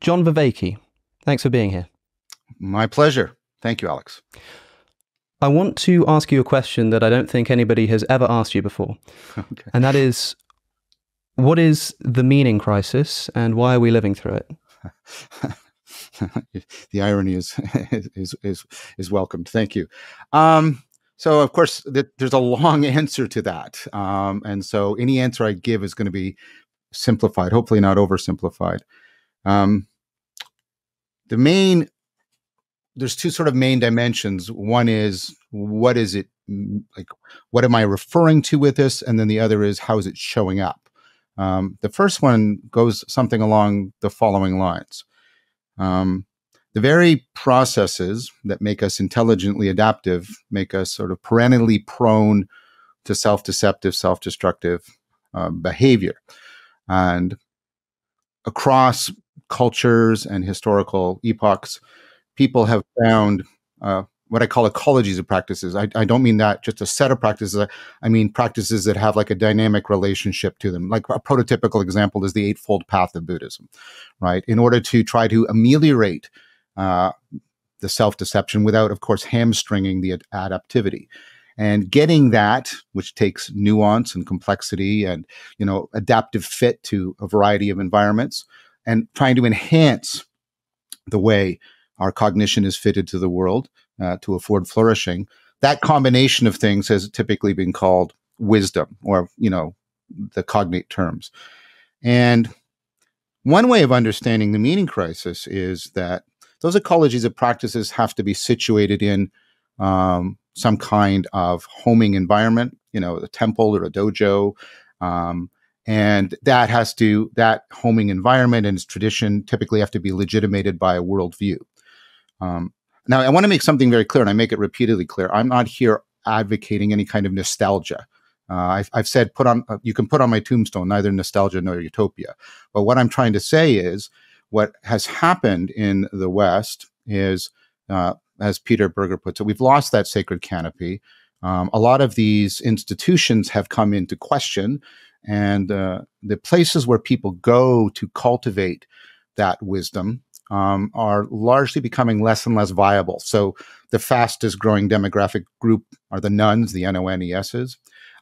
John Vervaeke, thanks for being here. My pleasure. Thank you, Alex. I want to ask you a question that I don't think anybody has ever asked you before. Okay. And that is what is the meaning crisis and why are we living through it? the irony is, is is is welcomed. Thank you. Um, so, of course, th- there's a long answer to that, um, and so any answer I give is going to be simplified, hopefully not oversimplified. Um, the main there's two sort of main dimensions. One is what is it like? What am I referring to with this? And then the other is how is it showing up? Um, the first one goes something along the following lines. Um, the very processes that make us intelligently adaptive make us sort of perennially prone to self deceptive, self destructive uh, behavior. And across cultures and historical epochs, people have found uh, what I call ecologies of practices. I, I, don't mean that just a set of practices. I mean practices that have like a dynamic relationship to them. Like a prototypical example is the Eightfold Path of Buddhism, right? In order to try to ameliorate uh, the self deception without, of course, hamstringing the ad- adaptivity. And getting that, which takes nuance and complexity and you know adaptive fit to a variety of environments, and trying to enhance the way our cognition is fitted to the world uh, to afford flourishing. That combination of things has typically been called wisdom, or you know, the cognate terms. And one way of understanding the meaning crisis is that those ecologies of practices have to be situated in um, some kind of homing environment, you know, a temple or a dojo. Um, and that has to, that homing environment and its tradition typically have to be legitimated by a worldview. Um, now, I want to make something very clear, and I make it repeatedly clear. I'm not here advocating any kind of nostalgia. Uh, I've, I've, said put on uh, you can put on my tombstone neither nostalgia nor utopia. But what I'm trying to say is what has happened in the West is, uh, as Peter Berger puts it, we've lost that sacred canopy. Um, a lot of these institutions have come into question, and uh, the places where people go to cultivate that wisdom um, are largely becoming less and less viable. So the fastest growing demographic group are the nones, the N-O-N-E-S's.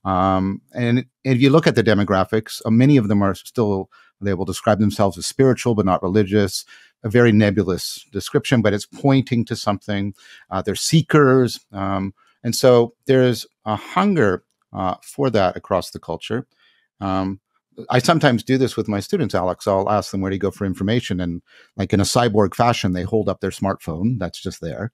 Um, and if you look at the demographics, uh, many of them are still, they will describe themselves as spiritual, but not religious. A very nebulous description, but it's pointing to something. Uh, they're seekers. Um, and so there's a hunger uh, for that across the culture. Um, I sometimes do this with my students, Alex. I'll ask them where to go for information. And like in a cyborg fashion, they hold up their smartphone that's just there.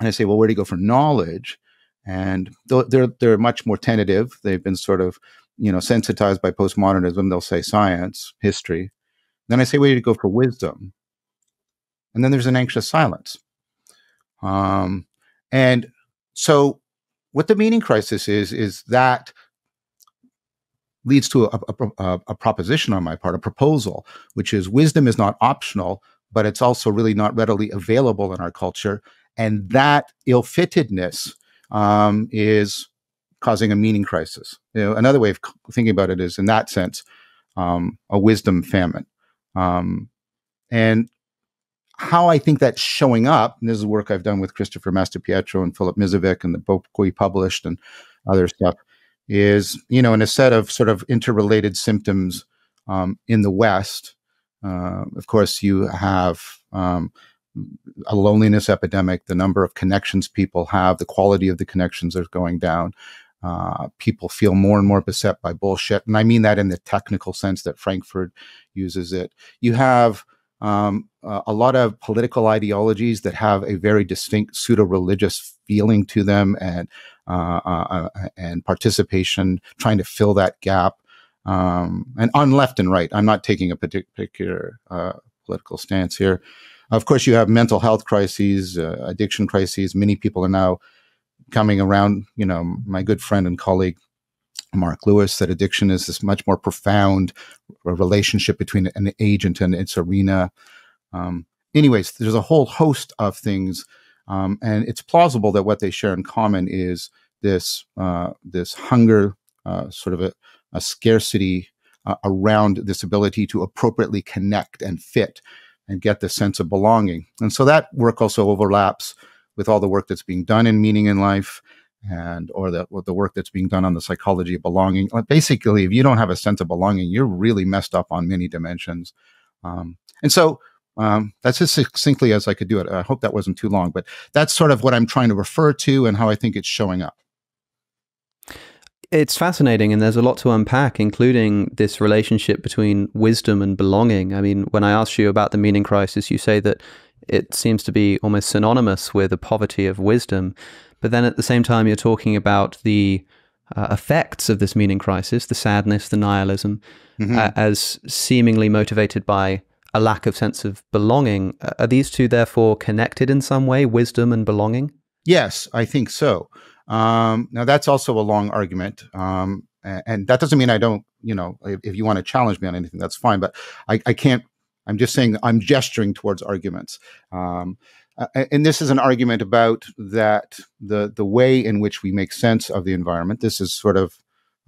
And I say, well, where do you go for knowledge? And they're, they're much more tentative. They've been sort of, you know, sensitized by postmodernism. They'll say science, history. Then I say, where do you go for wisdom? And then there's an anxious silence. Um, and so what the meaning crisis is, is that leads to a, a, a, proposition on my part, a proposal, which is wisdom is not optional, but it's also really not readily available in our culture. And that ill fittedness um, is causing a meaning crisis. You know, another way of thinking about it is, in that sense, um, a wisdom famine. Um, and how I think that's showing up, and this is work I've done with Christopher Mastropietro and Filip Miscevic and the book we published and other stuff, is, you know, in a set of sort of interrelated symptoms um, in the West. Uh, of course, you have um, a loneliness epidemic. The number of connections people have, the quality of the connections are going down. Uh, people feel more and more beset by bullshit. And I mean that in the technical sense that Frankfurt uses it. You have um, a lot of political ideologies that have a very distinct pseudo religious feeling to them and and participation, trying to fill that gap. Um, and on left and right, I'm not taking a particular uh, political stance here. Of course, you have mental health crises, uh, addiction crises. Many people are now coming around. You know, my good friend and colleague Marc Lewis said addiction is this much more profound relationship between an agent and its arena. Um, anyways, there's a whole host of things um, and it's plausible that what they share in common is this uh, this hunger, uh, sort of a, a scarcity uh, around this ability to appropriately connect and fit and get the sense of belonging. And so that work also overlaps with all the work that's being done in meaning in life and or the the work that's being done on the psychology of belonging. Basically, if you don't have a sense of belonging, you're really messed up on many dimensions. Um, and so um, that's as succinctly as I could do it. I hope that wasn't too long, but that's sort of what I'm trying to refer to and how I think it's showing up. It's fascinating, and there's a lot to unpack, including this relationship between wisdom and belonging. I mean, when I asked you about the meaning crisis, you say that it seems to be almost synonymous with the poverty of wisdom. But then at the same time, you're talking about the uh, effects of this meaning crisis, the sadness, the nihilism, mm-hmm. uh, as seemingly motivated by a lack of sense of belonging. Are these two therefore connected in some way, wisdom and belonging? Yes, I think so. Um, now that's also a long argument, um, and, that doesn't mean I don't. You know, if, if, you want to challenge me on anything, that's fine. But I, I can't. I'm just saying I'm gesturing towards arguments. Um, and this is an argument about that the the way in which we make sense of the environment. This is sort of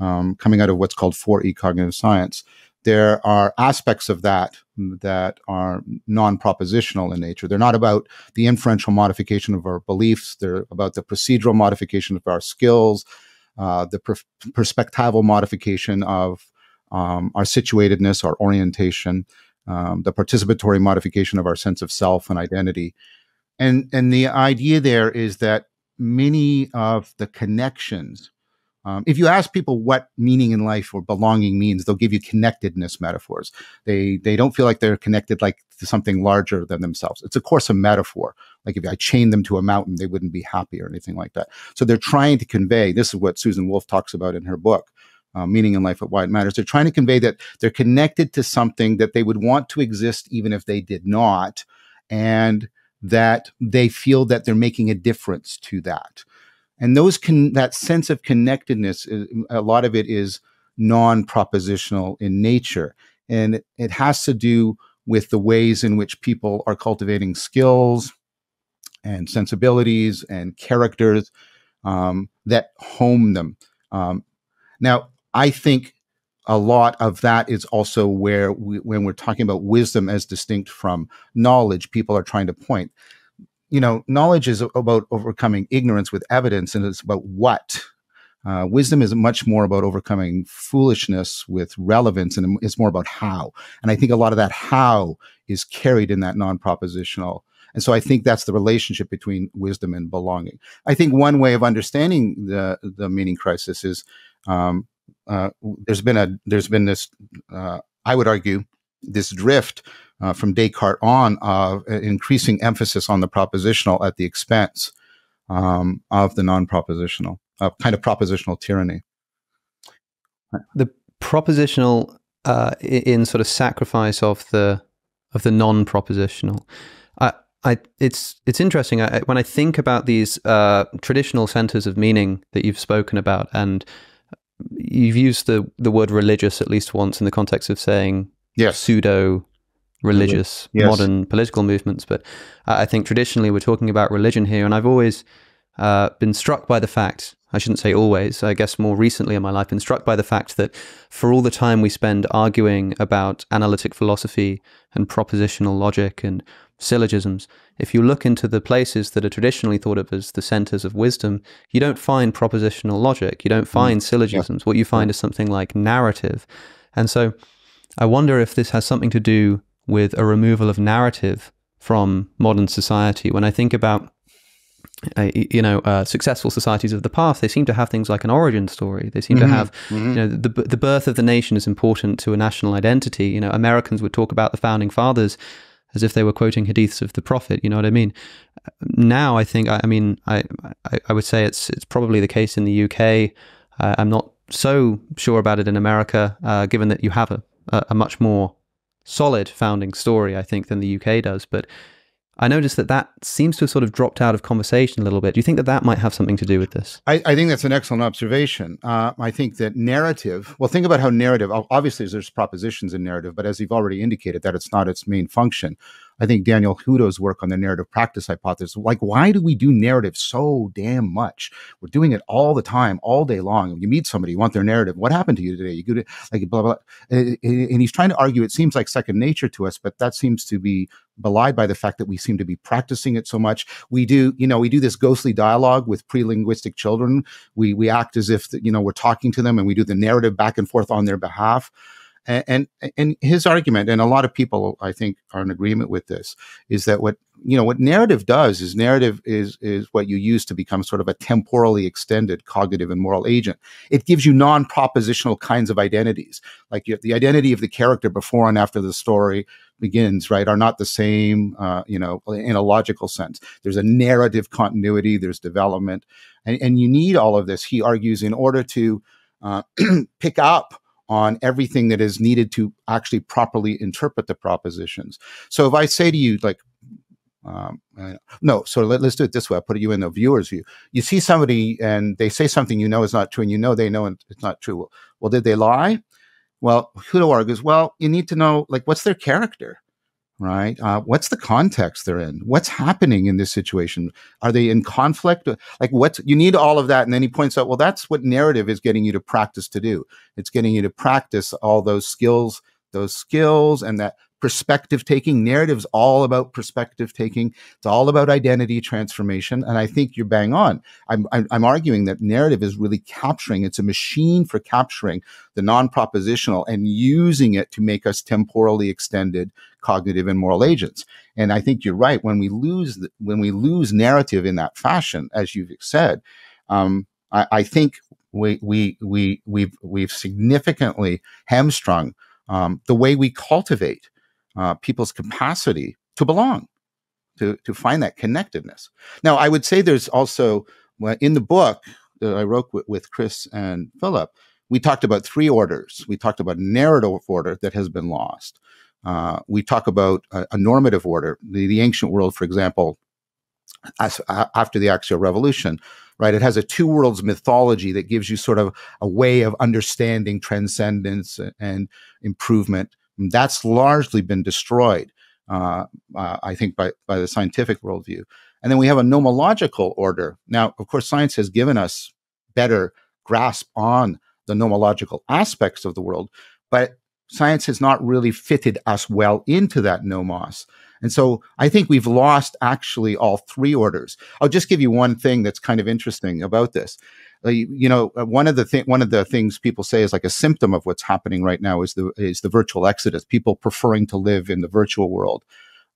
um, coming out of what's called 4E cognitive science. There are aspects of that that are non-propositional in nature. They're not about the inferential modification of our beliefs. They're about the procedural modification of our skills, uh, the per- perspectival modification of um, our situatedness, our orientation, um, the participatory modification of our sense of self and identity and and the idea there is that many of the connections um, if you ask people what meaning in life or belonging means they'll give you connectedness metaphors. They they don't feel like they're connected like to something larger than themselves. It's of course a metaphor. Like if i chained them to a mountain they wouldn't be happy or anything like that. So they're trying to convey this is what susan wolf talks about in her book uh, meaning in life why it matters. They're trying to convey that they're connected to something that they would want to exist even if they did not and that they feel that they're making a difference to that. And those can that sense of connectedness, a lot of it is non-propositional in nature, and it has to do with the ways in which people are cultivating skills and sensibilities and characters um, that home them. Um, now, I think a lot of that is also where we, when we're talking about wisdom as distinct from knowledge, people are trying to point. You know, knowledge is about overcoming ignorance with evidence, and it's about what. Uh, wisdom is much more about overcoming foolishness with relevance, and it's more about how. And I think a lot of that how is carried in that non-propositional. And so I think that's the relationship between wisdom and belonging. I think one way of understanding the the meaning crisis is um, uh, there's been a there's been this uh, I would argue this drift uh, from Descartes on of increasing emphasis on the propositional at the expense um, of the non-propositional, a kind of propositional tyranny. The propositional uh, in sort of sacrifice of the of the non-propositional. I, I, it's it's interesting I, when I think about these uh, traditional centers of meaning that you've spoken about, and you've used the the word religious at least once in the context of saying yes. pseudo religious yes. modern political movements. But I think traditionally we're talking about religion here, and I've always uh, been struck by the fact. I shouldn't say always, I guess more recently in my life, been struck by the fact that for all the time we spend arguing about analytic philosophy and propositional logic and syllogisms, if you look into the places that are traditionally thought of as the centers of wisdom, you don't find propositional logic, you don't mm. find mm. syllogisms. Yeah. What you find is something like narrative. And so I wonder if this has something to do with a removal of narrative from modern society. When I think about uh, you know, uh, successful societies of the past, they seem to have things like an origin story. They seem mm-hmm. to have, mm-hmm. you know, the the birth of the nation is important to a national identity. You know, Americans would talk about the founding fathers as if they were quoting hadiths of the Prophet. You know what I mean? Now, I think, I, I mean, I, I, I would say it's it's probably the case in the UK. Uh, I'm not so sure about it in America, uh, given that you have a, a much more solid founding story, I think, than the UK does. But I noticed that that seems to have sort of dropped out of conversation a little bit. Do you think that that might have something to do with this? I, I think that's an excellent observation. Uh, I think that narrative, well, think about how narrative, obviously there's propositions in narrative, but as you've already indicated, that it's not its main function. I think Daniel Hutto's work on the narrative practice hypothesis, like, why do we do narrative so damn much? We're doing it all the time, all day long. You meet somebody, you want their narrative. What happened to you today? You go to like blah, blah, blah. And he's trying to argue it seems like second nature to us, but that seems to be belied by the fact that we seem to be practicing it so much. We do, you know, we do this ghostly dialogue with pre-linguistic children. We we act as if you know we're talking to them, and we do the narrative back and forth on their behalf. And, and his argument, and a lot of people I think are in agreement with this, is that what you know what narrative does is narrative is is what you use to become sort of a temporally extended cognitive and moral agent. It gives you non-propositional kinds of identities, like you, the identity of the character before and after the story begins, right, are not the same, uh, you know, in a logical sense. There's a narrative continuity, there's development, and, and you need all of this. He argues in order to uh, pick up on everything that is needed to actually properly interpret the propositions. So if I say to you, like, um, no, so let, us do it this way. I'll put you in the viewer's view. You see somebody and they say something you know is not true, and you know they know it's not true. Well, did they lie? Well, Hutto argues, well, you need to know, like, what's their character? Right? Uh, what's the context they're in? What's happening in this situation? Are they in conflict? Like, what's you need all of that. And then he points out, well, that's what narrative is getting you to practice to do. It's getting you to practice all those skills, those skills, and that perspective taking. Narrative's all about perspective taking. It's all about identity transformation. And I think you're bang on. I'm, I'm, I'm arguing that narrative is really capturing, it's a machine for capturing the non propositional and using it to make us temporally extended cognitive and moral agents. And I think you're right. When we lose, when we lose narrative in that fashion, as you've said, um, I, I think we, we, we, we've, we've significantly hamstrung um, the way we cultivate uh, people's capacity to belong, to, to find that connectedness. Now, I would say there's also in the book that I wrote with, with Chris and Filip, we talked about three orders. We talked about a narrative order that has been lost. Uh, we talk about a, a normative order. The, the, ancient world, for example, as, uh, after the Axial Revolution, right? It has a two worlds mythology that gives you sort of a way of understanding transcendence and improvement. That's largely been destroyed, uh, uh, I think, by, by the scientific worldview. And then we have a nomological order. Now, of course, science has given us better grasp on the nomological aspects of the world, but science has not really fitted us well into that nomos. And so I think we've lost actually all three orders. I'll just give you one thing that's kind of interesting about this. Uh, you know, uh, one of the th- one of the things people say is like a symptom of what's happening right now is the is the virtual exodus. People preferring to live in the virtual world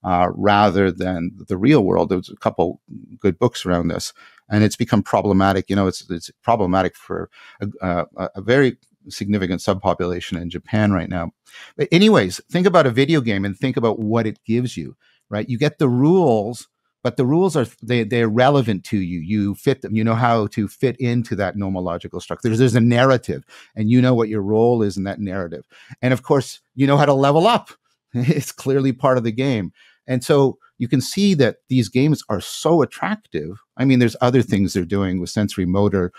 uh, rather than the real world. There's a couple good books around this, and it's become problematic. You know, it's it's problematic for a, a, a very significant subpopulation in Japan right now. But anyways, think about a video game and think about what it gives you, right? You get the rules, but the rules are they they're relevant to you. You fit them. You know how to fit into that nomological structure. There's, there's a narrative, and you know what your role is in that narrative. And of course, you know how to level up. it's clearly part of the game. And so you can see that these games are so attractive. I mean, there's other things they're doing with sensory motor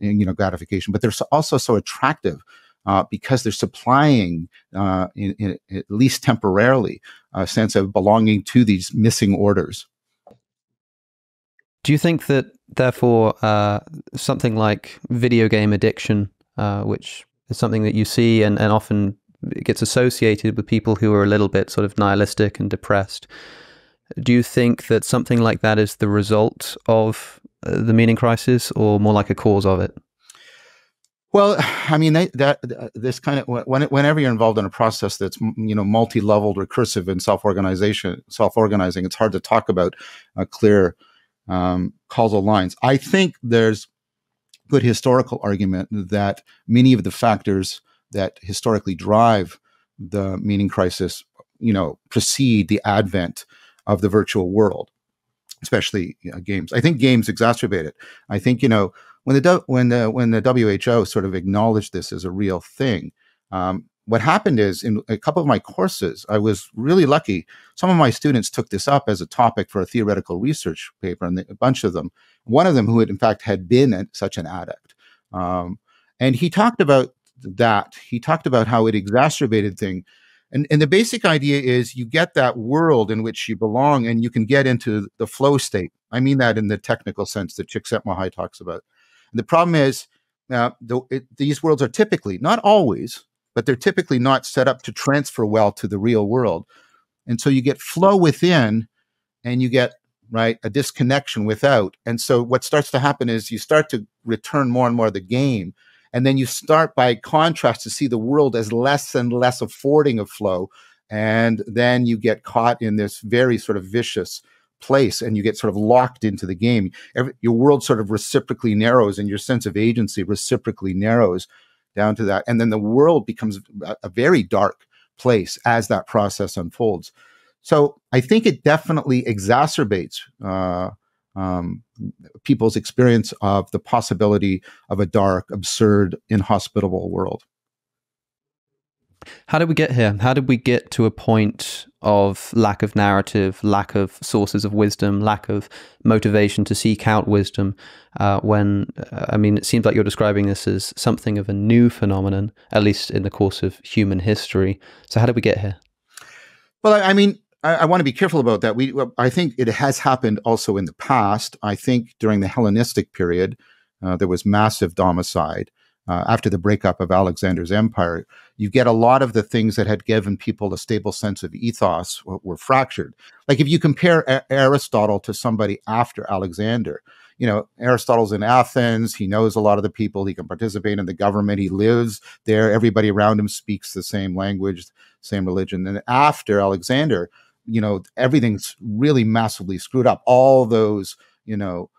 you know gratification, but they're also so attractive uh, because they're supplying, uh, in, in, at least temporarily, a sense of belonging to these missing orders. Do you think that, therefore, uh, something like video game addiction, uh, which is something that you see and, and often gets associated with people who are a little bit sort of nihilistic and depressed, do you think that something like that is the result of uh, the meaning crisis or more like a cause of it? Well, I mean they, that uh, this kind of when, whenever you're involved in a process that's you know multi-leveled, recursive, and self-organization, self-organizing, it's hard to talk about a clear um, causal lines. I think there's good historical argument that many of the factors that historically drive the meaning crisis, you know, precede the advent of the virtual world especially you know, games. I think games exacerbate it. I think you know when the when the when the WHO sort of acknowledged this as a real thing. Um, what happened is in a couple of my courses, I was really lucky. Some of my students took this up as a topic for a theoretical research paper, and a bunch of them. One of them, who had in fact had been such an addict, um, and he talked about that. He talked about how it exacerbated thing and, and the basic idea is you get that world in which you belong and you can get into the flow state. I mean that in the technical sense that Csikszentmihalyi talks about. And the problem is uh, the, it, these worlds are typically, not always, but they're typically not set up to transfer well to the real world. and so you get flow within and you get right a disconnection without. And so what starts to happen is you start to return more and more the game. And then you start by contrast to see the world as less and less affording of flow. And then you get caught in this very sort of vicious place and you get sort of locked into the game. Every, your world sort of reciprocally narrows and your sense of agency reciprocally narrows down to that and then the world becomes a, very dark place as that process unfolds so I think it definitely exacerbates uh, um, people's experience of the possibility of a dark, absurd, inhospitable world. How did we get here? How did we get to a point of lack of narrative, lack of sources of wisdom, lack of motivation to seek out wisdom? Uh, when, uh, I mean, it seems like you're describing this as something of a new phenomenon, at least in the course of human history. So, how did we get here? Well, I mean, I, I want to be careful about that. We, I think it has happened also in the past. I think during the Hellenistic period, uh, there was massive domicide. Uh, after the breakup of Alexander's empire, you get a lot of the things that had given people a stable sense of ethos were, were fractured. Like if you compare a- Aristotle to somebody after Alexander, you know, Aristotle's in Athens. He knows a lot of the people. He can participate in the government. He lives there. Everybody around him speaks the same language, same religion. And after Alexander, you know everything's really massively screwed up all those you know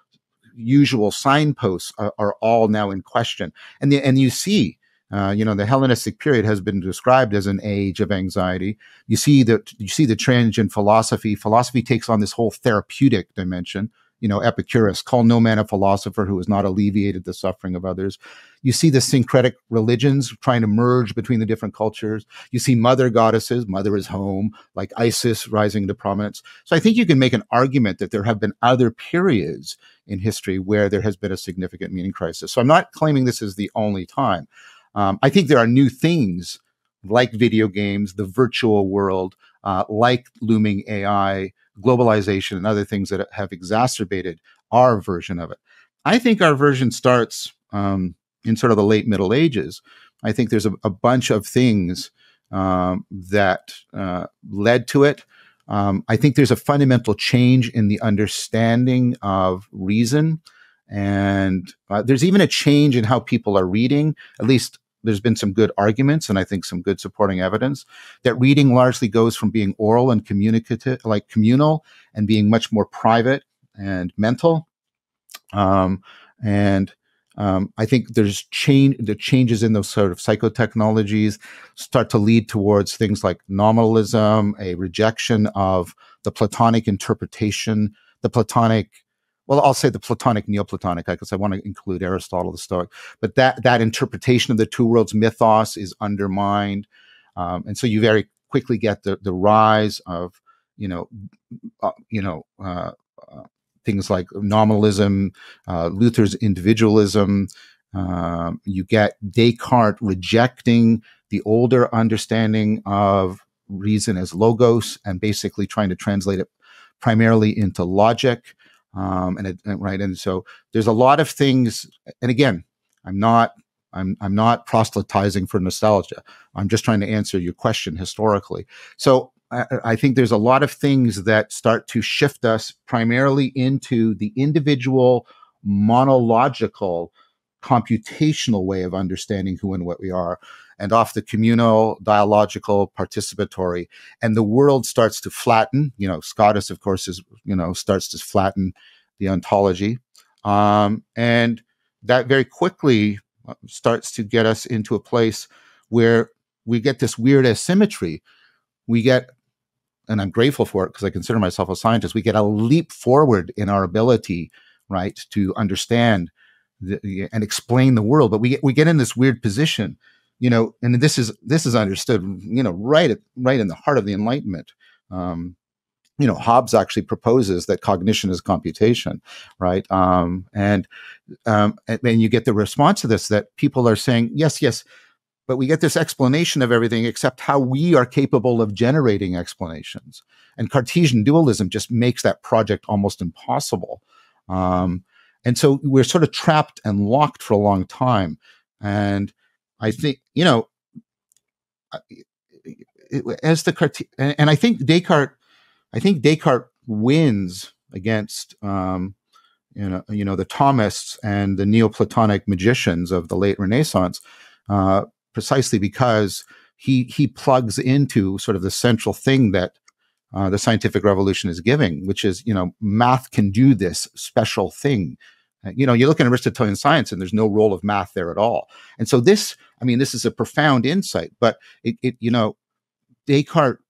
usual signposts are, are all now in question and the, and you see uh, you know the Hellenistic period has been described as an age of anxiety. You see that you see the change in philosophy. Philosophy takes on this whole therapeutic dimension you know, Epicurus, call no man a philosopher who has not alleviated the suffering of others. You see the syncretic religions trying to merge between the different cultures. You see mother goddesses, mother is home, like Isis rising to prominence. So I think you can make an argument that there have been other periods in history where there has been a significant meaning crisis. So I'm not claiming this is the only time. Um, I think there are new things like video games, the virtual world, uh, like looming AI, globalization, and other things that have exacerbated our version of it. I think our version starts um, in sort of the late Middle Ages. I think there's a, a bunch of things um, that uh, led to it. Um, I think there's a fundamental change in the understanding of reason. And uh, there's even a change in how people are reading. At least there's been some good arguments and I think some good supporting evidence that reading largely goes from being oral and communicative, like communal, and being much more private and mental. Um, and um, I think there's change. The changes in those sort of psychotechnologies start to lead towards things like nominalism, a rejection of the Platonic interpretation, the Platonic well, I'll say the Platonic, Neoplatonic, because I want to include Aristotle, the Stoic, but that that interpretation of the two worlds mythos is undermined, um, and so you very quickly get the the rise of you know uh, you know uh, uh, things like nominalism, uh, Luther's individualism. Um, you get Descartes rejecting the older understanding of reason as logos and basically trying to translate it primarily into logic um, and, it, and right and so there's a lot of things and again i'm not i'm i'm not proselytizing for nostalgia. I'm just trying to answer your question historically. So I, I think there's a lot of things that start to shift us primarily into the individual monological computational way of understanding who and what we are and off the communal, dialogical, participatory. And the world starts to flatten. You know, Scotus, of course, is, you know, starts to flatten the ontology. Um, and that very quickly uh, starts to get us into a place where we get this weird asymmetry. We get, and I'm grateful for it because I consider myself a scientist, we get a leap forward in our ability, right, to understand the, and explain the world. But we get, we get in this weird position you know, and this is this is understood, you know, right at right in the heart of the Enlightenment. Um, you know, Hobbes actually proposes that cognition is computation, right? Um, and, um, and you get the response to this that people are saying, yes, yes, but we get this explanation of everything except how we are capable of generating explanations. And Cartesian dualism just makes that project almost impossible. Um, and so we're sort of trapped and locked for a long time. And I think, you know, as the and I think Descartes, I think Descartes wins against um, you know you know the Thomists and the Neoplatonic magicians of the late Renaissance, uh, precisely because he he plugs into sort of the central thing that uh, the scientific revolution is giving, which is you know math can do this special thing. You know, you look at Aristotelian science, and there's no role of math there at all. And so this, I mean, this is a profound insight. But it, it you know, Descartes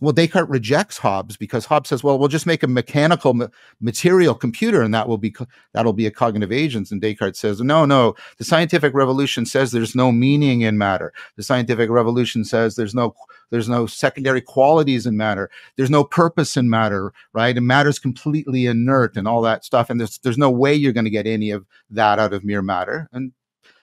well, Descartes rejects Hobbes because Hobbes says, "Well, we'll just make a mechanical ma- material computer, and that will be co- that'll be a cognitive agent." And Descartes says, "No, no. The scientific revolution says there's no meaning in matter. The scientific revolution says there's no there's no secondary qualities in matter. There's no purpose in matter, right? And matter's completely inert and all that stuff. And there's there's no way you're going to get any of that out of mere matter." And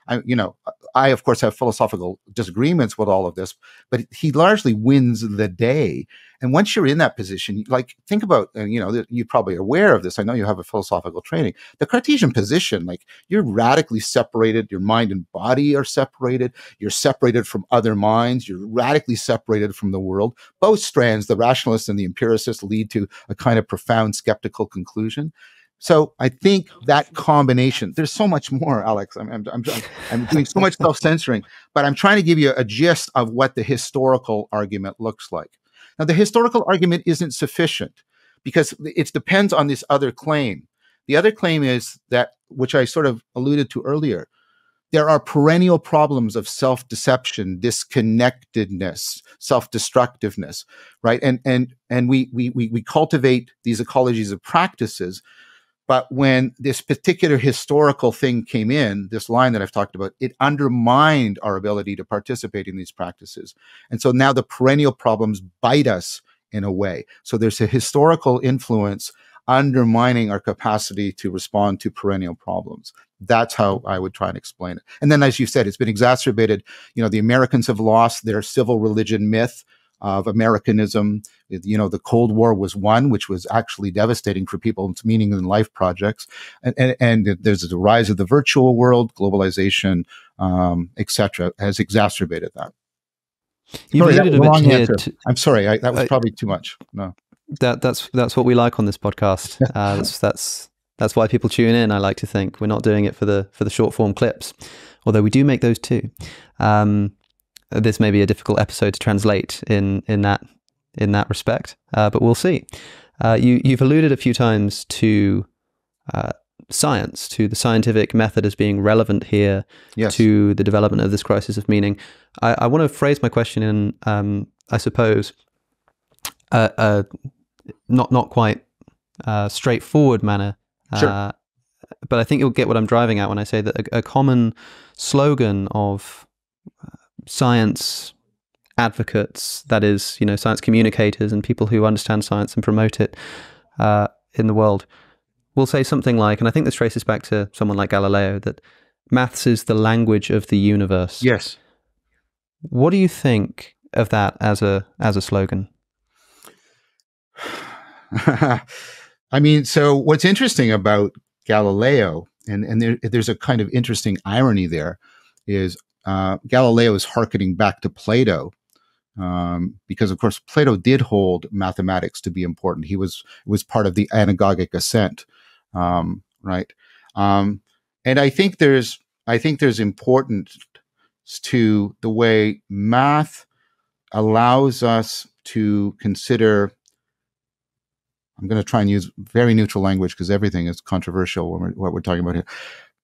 I, you know, I of course have philosophical disagreements with all of this, but he largely wins the day. And once you're in that position, like think about, and you know, you're probably aware of this. I know you have a philosophical training. The Cartesian position, like you're radically separated. Your mind and body are separated. You're separated from other minds. You're radically separated from the world. Both strands, the rationalist and the empiricist, lead to a kind of profound skeptical conclusion. So I think that combination, there's so much more, Alex. I'm, I'm, I'm, I'm doing so much self censoring, but I'm trying to give you a gist of what the historical argument looks like. Now, the historical argument isn't sufficient because it depends on this other claim. The other claim is that, which I sort of alluded to earlier, there are perennial problems of self-deception, disconnectedness, self-destructiveness, right? And and and we we we, we cultivate these ecologies of practices but when this particular historical thing came in, this line that I've talked about, it undermined our ability to participate in these practices. And so now the perennial problems bite us in a way. So there's a historical influence undermining our capacity to respond to perennial problems. That's how I would try and explain it. And then, as you said, it's been exacerbated. You know, the Americans have lost their civil religion myth of Americanism. You know, the Cold War was one, which was actually devastating for people's meaning in life projects. And, and, and there's the rise of the virtual world, globalization, um, etc., has exacerbated that. You sorry, a bit here to, I'm sorry, I, that was probably too much. No, that that's that's what we like on this podcast. Uh, that's that's that's why people tune in. I like to think we're not doing it for the for the short form clips, although we do make those too. Um, this may be a difficult episode to translate in in that in that respect, uh, but we'll see. Uh, you you've alluded a few times to uh, science, to the scientific method as being relevant here yes. to the development of this crisis of meaning. I, I want to phrase my question in, um, I suppose, a, not not quite uh, straightforward manner. Sure. Uh, but I think you'll get what I'm driving at when I say that a, a common slogan of science advocates, that is, you know, science communicators and people who understand science and promote it uh, in the world, will say something like, and I think this traces back to someone like Galileo, that maths is the language of the universe. Yes. What do you think of that as a as a slogan? I mean, so what's interesting about Galileo, and and there, there's a kind of interesting irony there, is uh, Galileo is hearkening back to Plato um, because, of course, Plato did hold mathematics to be important. He was was part of the anagogic ascent, um, right? Um, and I think there's I think there's importance to the way math allows us to consider. I'm going to try and use very neutral language because everything is controversial when we're, what we're talking about here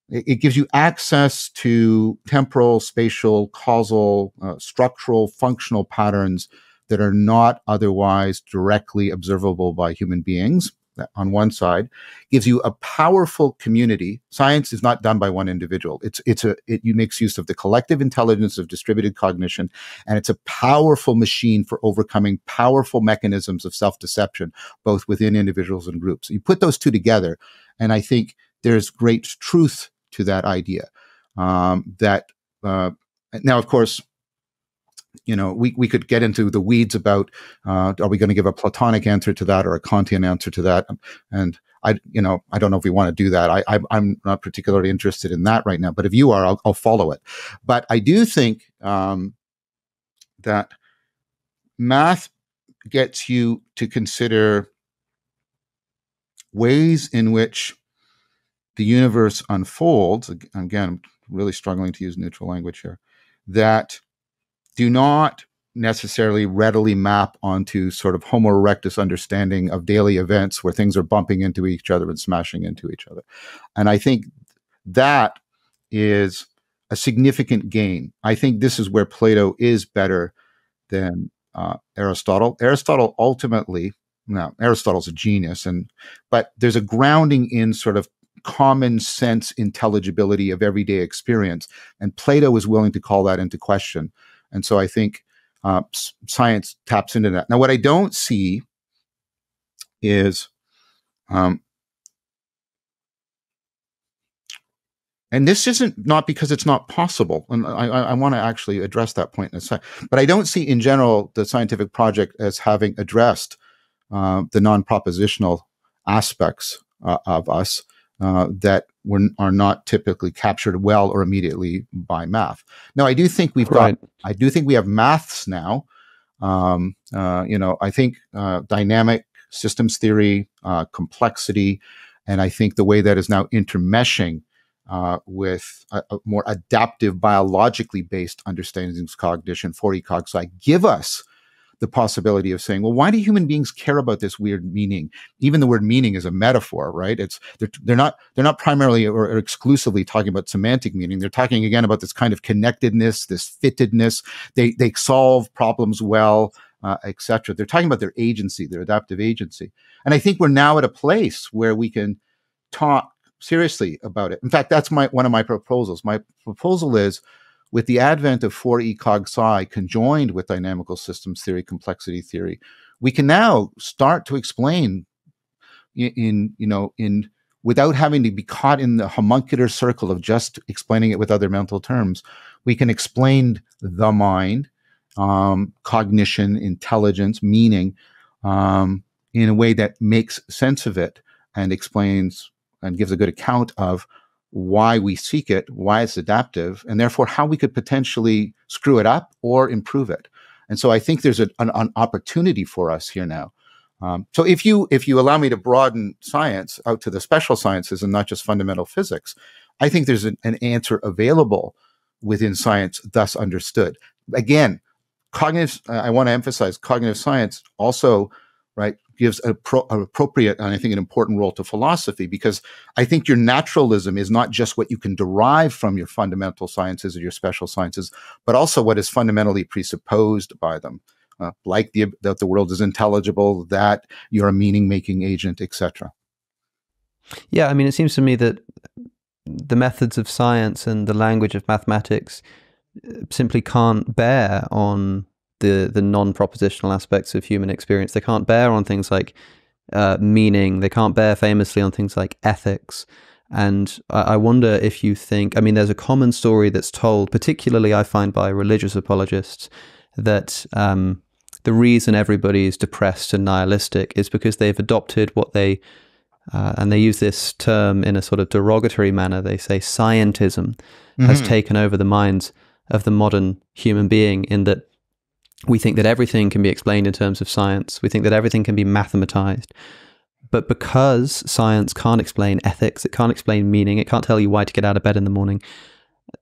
it gives you access to temporal, spatial, causal, uh, structural, functional patterns that are not otherwise directly observable by human beings on one side. Gives you a powerful community. Science is not done by one individual. It's it's a it makes use of the collective intelligence of distributed cognition and it's a powerful machine for overcoming powerful mechanisms of self-deception both within individuals and groups. You put those two together and i think there's great truth to that idea. Um, that uh, now, of course, you know, we, we could get into the weeds about uh, are we going to give a Platonic answer to that or a Kantian answer to that? And I, you know, I don't know if we want to do that. I, I am not particularly interested in that right now. But if you are, I'll, I'll follow it. But I do think um, that math gets you to consider ways in which the universe unfolds. Again, I'm really struggling to use neutral language here, that do not necessarily readily map onto sort of Homo erectus understanding of daily events where things are bumping into each other and smashing into each other. And I think that is a significant gain. I think this is where Plato is better than uh, Aristotle. Aristotle ultimately, now Aristotle's a genius, and but there's a grounding in sort of common sense intelligibility of everyday experience, and Plato is willing to call that into question. And so I think uh, science taps into that. Now, what I don't see is um, And this isn't not because it's not possible. And I, I want to actually address that point in a sec. But I don't see in general the scientific project as having addressed uh, the non propositional aspects uh, of us uh, that were, are not typically captured well or immediately by math. Now, I do think we've right. got, I do think we have maths now. Um, uh, you know, I think uh, dynamic systems theory, uh, complexity, and I think the way that is now intermeshing uh, with a, a, more adaptive, biologically based understandings of cognition, 4E cog sci, give us the possibility of saying, well, why do human beings care about this weird meaning? Even the word meaning is a metaphor, right? It's they're, they're not they're not primarily or, or exclusively talking about semantic meaning. They're talking again about this kind of connectedness, this fittedness. They they solve problems well, uh, etc. They're talking about their agency, their adaptive agency. And I think we're now at a place where we can talk seriously about it. In fact, that's my one of my proposals. My proposal is with the advent of 4E cog sci conjoined with dynamical systems theory, complexity theory, we can now start to explain in, in you know in without having to be caught in the homuncular circle of just explaining it with other mental terms. We can explain the mind, um, cognition, intelligence, meaning um, in a way that makes sense of it and explains and gives a good account of why we seek it, why it's adaptive, and therefore how we could potentially screw it up or improve it. And so I think there's a, an, an, opportunity for us here now. Um, so if you if you allow me to broaden science out to the special sciences and not just fundamental physics, I think there's an, an answer available within science, thus understood. Again, cognitive. I want to emphasize cognitive science also right gives a pro- an appropriate and I think an important role to philosophy because I think your naturalism is not just what you can derive from your fundamental sciences or your special sciences, but also what is fundamentally presupposed by them, uh, like the, that the world is intelligible, that you're a meaning making agent, etc. Yeah, I mean, it seems to me that the methods of science and the language of mathematics uh, simply can't bear on the the non-propositional aspects of human experience. They can't bear on things like uh, meaning. They can't bear famously on things like ethics. And I, I wonder if you think, I mean, there's a common story that's told, particularly I find by religious apologists, that um, the reason everybody is depressed and nihilistic is because they've adopted what they uh, and they use this term in a sort of derogatory manner. They say scientism mm-hmm. has taken over the minds of the modern human being, in that we think that everything can be explained in terms of science. We think that everything can be mathematized. But because science can't explain ethics, it can't explain meaning, it can't tell you why to get out of bed in the morning,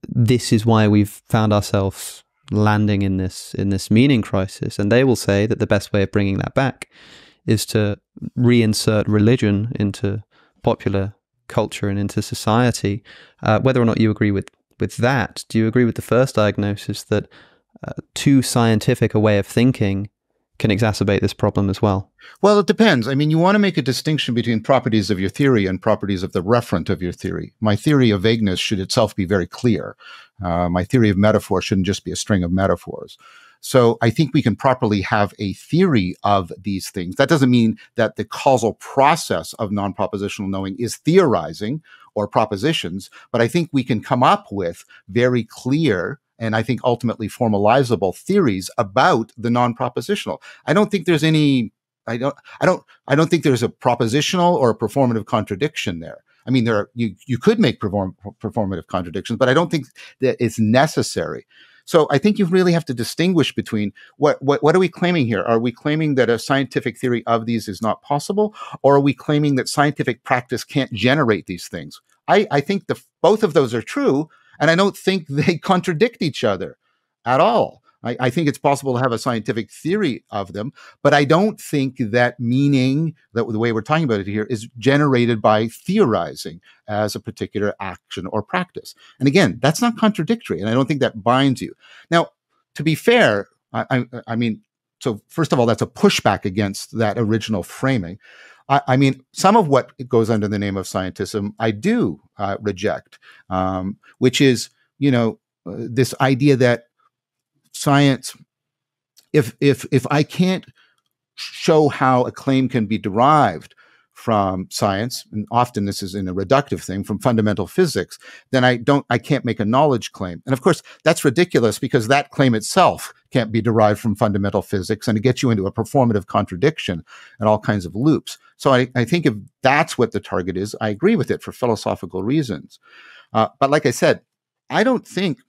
this is why we've found ourselves landing in this in this meaning crisis. And they will say that the best way of bringing that back is to reinsert religion into popular culture and into society. Uh, whether or not you agree with with that, do you agree with the first diagnosis that too scientific a way of thinking can exacerbate this problem as well? Well, it depends. I mean, you want to make a distinction between properties of your theory and properties of the referent of your theory. My theory of vagueness should itself be very clear. Uh, my theory of metaphor shouldn't just be a string of metaphors. So I think we can properly have a theory of these things. That doesn't mean that the causal process of non propositional knowing is theorizing or propositions, but I think we can come up with very clear and I think ultimately formalizable theories about the non-propositional. I don't think there's any I don't I don't I don't think there's a propositional or a performative contradiction there. I mean, there are you you could make perform, performative contradictions, but I don't think that it's necessary. So I think you really have to distinguish between what, what, what are we claiming here? Are we claiming that a scientific theory of these is not possible? Or are we claiming that scientific practice can't generate these things? I, I think the, both of those are true. And I don't think they contradict each other at all. I, I, think it's possible to have a scientific theory of them, but I don't think that meaning, that the way we're talking about it here, is generated by theorizing as a particular action or practice. And again, that's not contradictory, and I don't think that binds you. Now, to be fair, I, I, I mean, so first of all, that's a pushback against that original framing. I, mean, some of what goes under the name of scientism, I do uh, reject, um, which is, you know, uh, this idea that science if if if i can't show how a claim can be derived from science and often this is in a reductive thing from fundamental physics then i don't i can't make a knowledge claim. And of course that's ridiculous because that claim itself can't be derived from fundamental physics and it gets you into a performative contradiction and all kinds of loops so i, I think if that's what the target is i agree with it for philosophical reasons uh, but like i said i don't think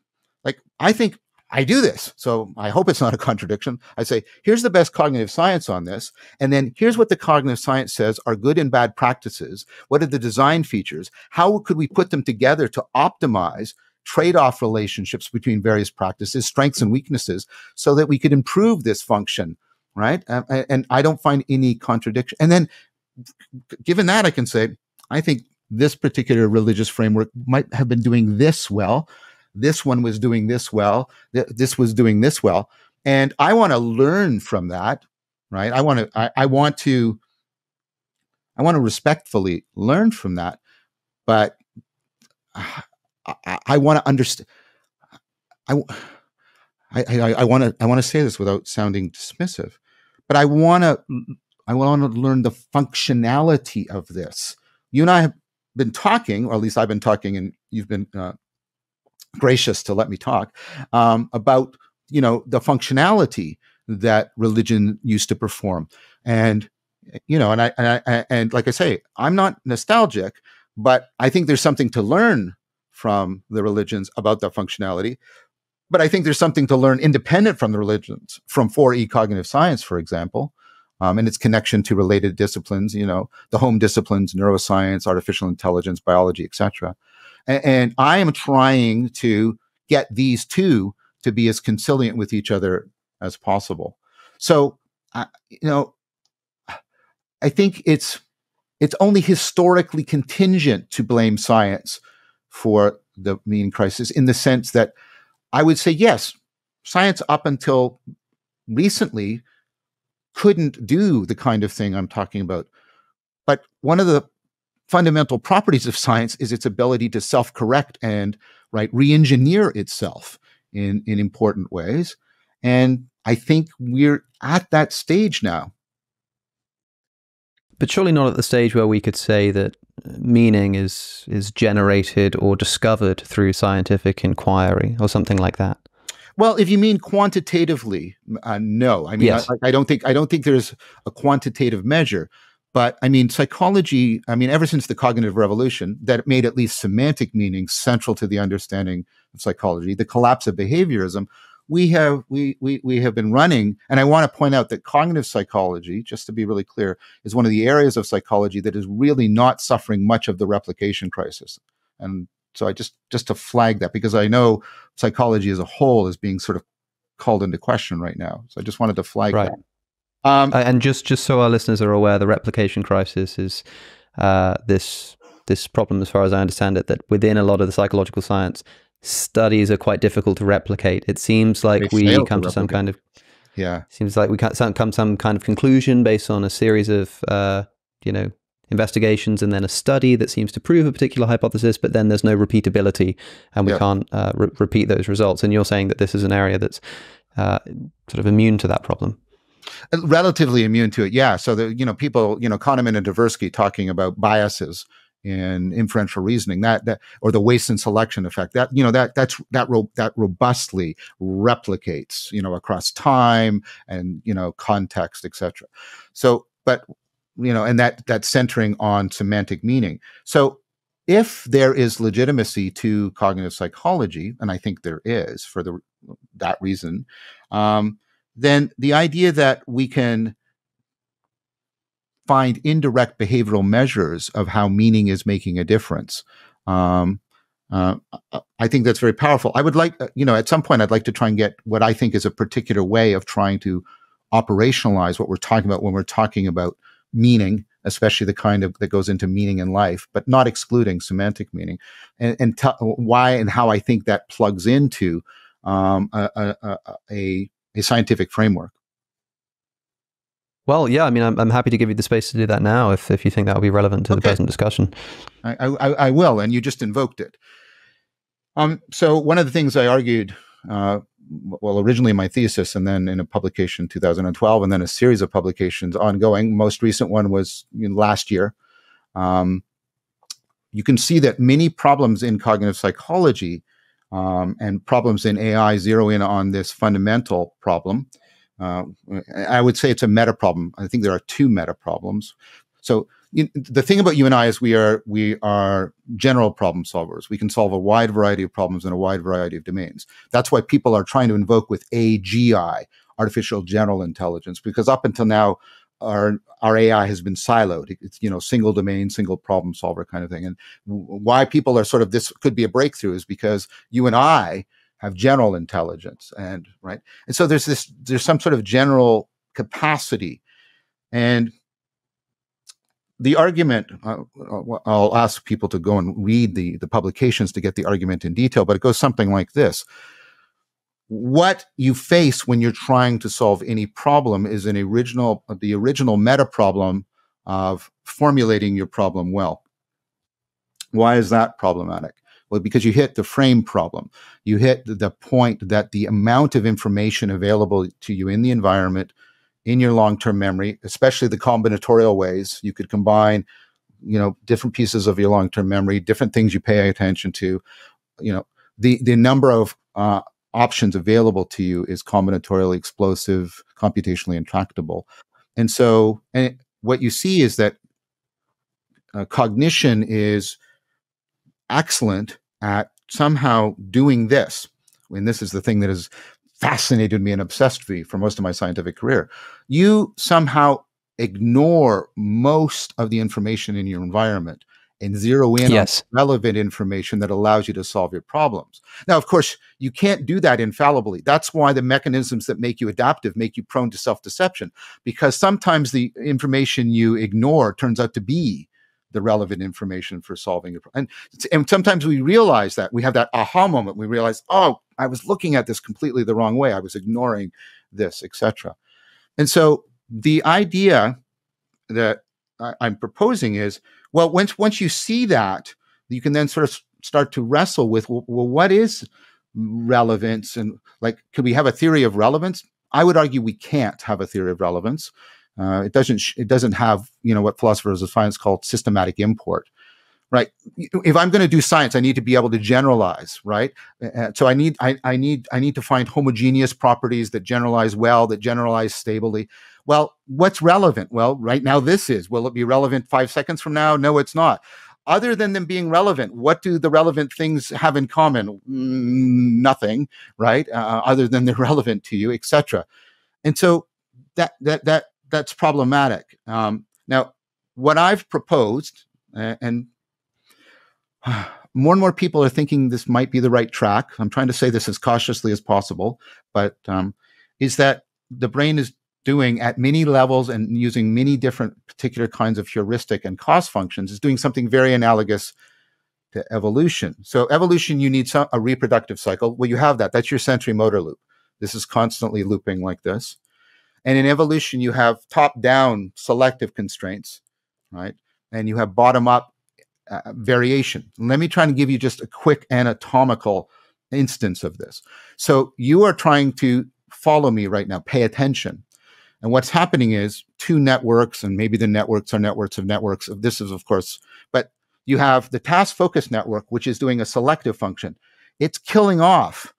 like i think I do this. So I hope it's not a contradiction. I say, here's the best cognitive science on this. And then here's what the cognitive science says are good and bad practices. What are the design features? How could we put them together to optimize trade off relationships between various practices, strengths and weaknesses, so that we could improve this function? Right. And I don't find any contradiction. And then given that, I can say, I think this particular religious framework might have been doing this well this one was doing this well, th- this was doing this well. And I want to learn from that, right? I want to, I, I want to, I want to respectfully learn from that, but I, I, want to understand. I, I, I, I want to, I want to say this without sounding dismissive, but I want to, I want to learn the functionality of this. You and I have been talking, or at least I've been talking, and you've been uh, gracious to let me talk um, about you know the functionality that religion used to perform and you know and I, and I and like i say i'm not nostalgic but i think there's something to learn from the religions about that functionality but i think there's something to learn independent from the religions from 4e cognitive science for example um, and its connection to related disciplines you know the home disciplines neuroscience artificial intelligence biology etc and, and I am trying to get these two to be as consilient with each other as possible. So, uh, you know, I think it's it's only historically contingent to blame science for the meaning crisis in the sense that I would say yes, science up until recently couldn't do the kind of thing I'm talking about. But one of the fundamental properties of science is its ability to self-correct and right re-engineer itself in in important ways and i think we're at that stage now but surely not at the stage where we could say that meaning is is generated or discovered through scientific inquiry or something like that well, if you mean quantitatively, uh, no. I mean, yes. I, I, don't think I don't think there's a quantitative measure. But I mean, psychology, I mean, ever since the cognitive revolution, that made at least semantic meaning central to the understanding of psychology, the collapse of behaviorism, we have we we we have been running and i want to point out that cognitive psychology just to be really clear is one of the areas of psychology that is really not suffering much of the replication crisis. And so i just just to flag that because i know psychology as a whole is being sort of called into question right now. So i just wanted to flag right. that. Um, uh, and just just so our listeners are aware, the replication crisis is uh, this this problem, as far as I understand it, that within a lot of the psychological science, studies are quite difficult to replicate. It seems like they we come to, some kind of yeah. Seems like we can't come to some kind of conclusion based on a series of uh, you know investigations and then a study that seems to prove a particular hypothesis, but then there's no repeatability, and we yeah. can't uh, re- repeat those results. And you're saying that this is an area that's uh, sort of immune to that problem relatively immune to it yeah so the you know people you know kahneman and tversky talking about biases in inferential reasoning that that or the Wason selection effect that you know that that's that ro- that robustly replicates you know across time and you know context etc so but you know and that that centering on semantic meaning. So if there is legitimacy to cognitive psychology and i think there is for the that reason, um, then the idea that we can find indirect behavioral measures of how meaning is making a difference. Um, uh, I think that's very powerful. I would like, uh, you know, at some point, I'd like to try and get what I think is a particular way of trying to operationalize what we're talking about when we're talking about meaning, especially the kind of that goes into meaning in life, but not excluding semantic meaning, and, and t- why and how I think that plugs into um, a, a, a, a scientific framework. Well, yeah, I mean, I'm, I'm happy to give you the space to do that now if, if you think that will be relevant to okay. the present discussion. I, I, I, will, and you just invoked it. Um, so, one of the things I argued, uh, well, originally in my thesis, and then in a publication in 2012, and then a series of publications ongoing. Most recent one was you know, last year. Um, you can see that many problems in cognitive psychology um, and problems in AI zero in on this fundamental problem uh, I would say it's a meta problem. I think there are two meta problems. So you, the thing about you and I is we are we are general problem solvers. We can solve a wide variety of problems in a wide variety of domains. That's why people are trying to invoke with AGI, artificial general intelligence, because up until now our our AI has been siloed. It's you know single domain, single problem solver kind of thing. And why people are sort of this could be a breakthrough is because you and I have general intelligence and right? And so there's this there's some sort of general capacity. And the argument uh, i'll ask people to go and read the the publications to get the argument in detail but it goes something like this. What you face when you're trying to solve any problem is an original the original meta problem of formulating your problem well. Why is that problematic well, because you hit the frame problem. You hit the point that the amount of information available to you in the environment, in your long-term memory, especially the combinatorial ways, you could combine, you know, different pieces of your long-term memory, different things you pay attention to. You know, the the number of uh, options available to you is combinatorially explosive, computationally intractable, and so and what you see is that uh, cognition is excellent at somehow doing this. And this is the thing that has fascinated me and obsessed me for most of my scientific career. You somehow ignore most of the information in your environment and zero in yes. on relevant information that allows you to solve your problems. Now, of course, you can't do that infallibly. That's why the mechanisms that make you adaptive make you prone to self deception, because sometimes the information you ignore turns out to be the relevant information for solving it. And, and sometimes we realize that we have that aha moment. We realize, oh, I was looking at this completely the wrong way. I was ignoring this, etc. And so the idea that I, I'm proposing is, well, once once you see that, you can then sort of start to wrestle with, well what is relevance and like, could we have a theory of relevance? I would argue we can't have a theory of relevance uh, it doesn't it doesn't have you know what philosophers of science call systematic import, right? If I'm going to do science, I need to be able to generalize, right? Uh, so I need I, I need I need to find homogeneous properties that generalize well, that generalize stably. Well, what's relevant? Well, right now this is. Will it be relevant five seconds from now? No, it's not. Other than them being relevant, what do the relevant things have in common? Mm, nothing, right? Uh, other than they're relevant to you, etc. And so that that that that's problematic. Um, now, what I've proposed, and more and more people are thinking this might be the right track. I'm trying to say this as cautiously as possible, but um, is that the brain is doing at many levels and using many different particular kinds of heuristic and cost functions is doing something very analogous to evolution. So evolution, you need some, a reproductive cycle. Well, you have that. That's your sensory motor loop. This is constantly looping like this. And in evolution, you have top down selective constraints, right? And you have bottom up uh, variation. Let me try and give you just a quick anatomical instance of this. So you are trying to follow me right now, pay attention. And what's happening is two networks, and maybe the networks are networks of networks. Of This is, of course, but you have the task focus network, which is doing a selective function. It's killing off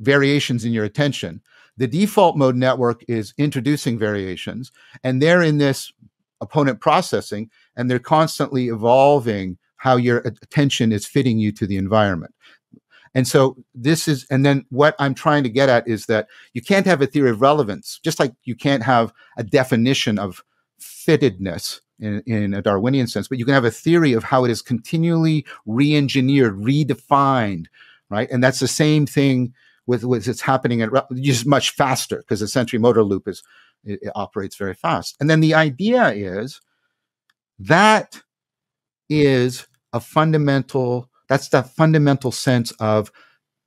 variations in your attention. The default mode network is introducing variations, and they're in this opponent processing, and they're constantly evolving how your attention is fitting you to the environment. And so this is, and then what I'm trying to get at is that you can't have a theory of relevance, just like you can't have a definition of fittedness in, in a Darwinian sense, but you can have a theory of how it is continually re-engineered, redefined, right? And that's the same thing with with it's happening at just much faster because the sensory motor loop is it, it operates very fast. And then the idea is that is a fundamental that's the fundamental sense of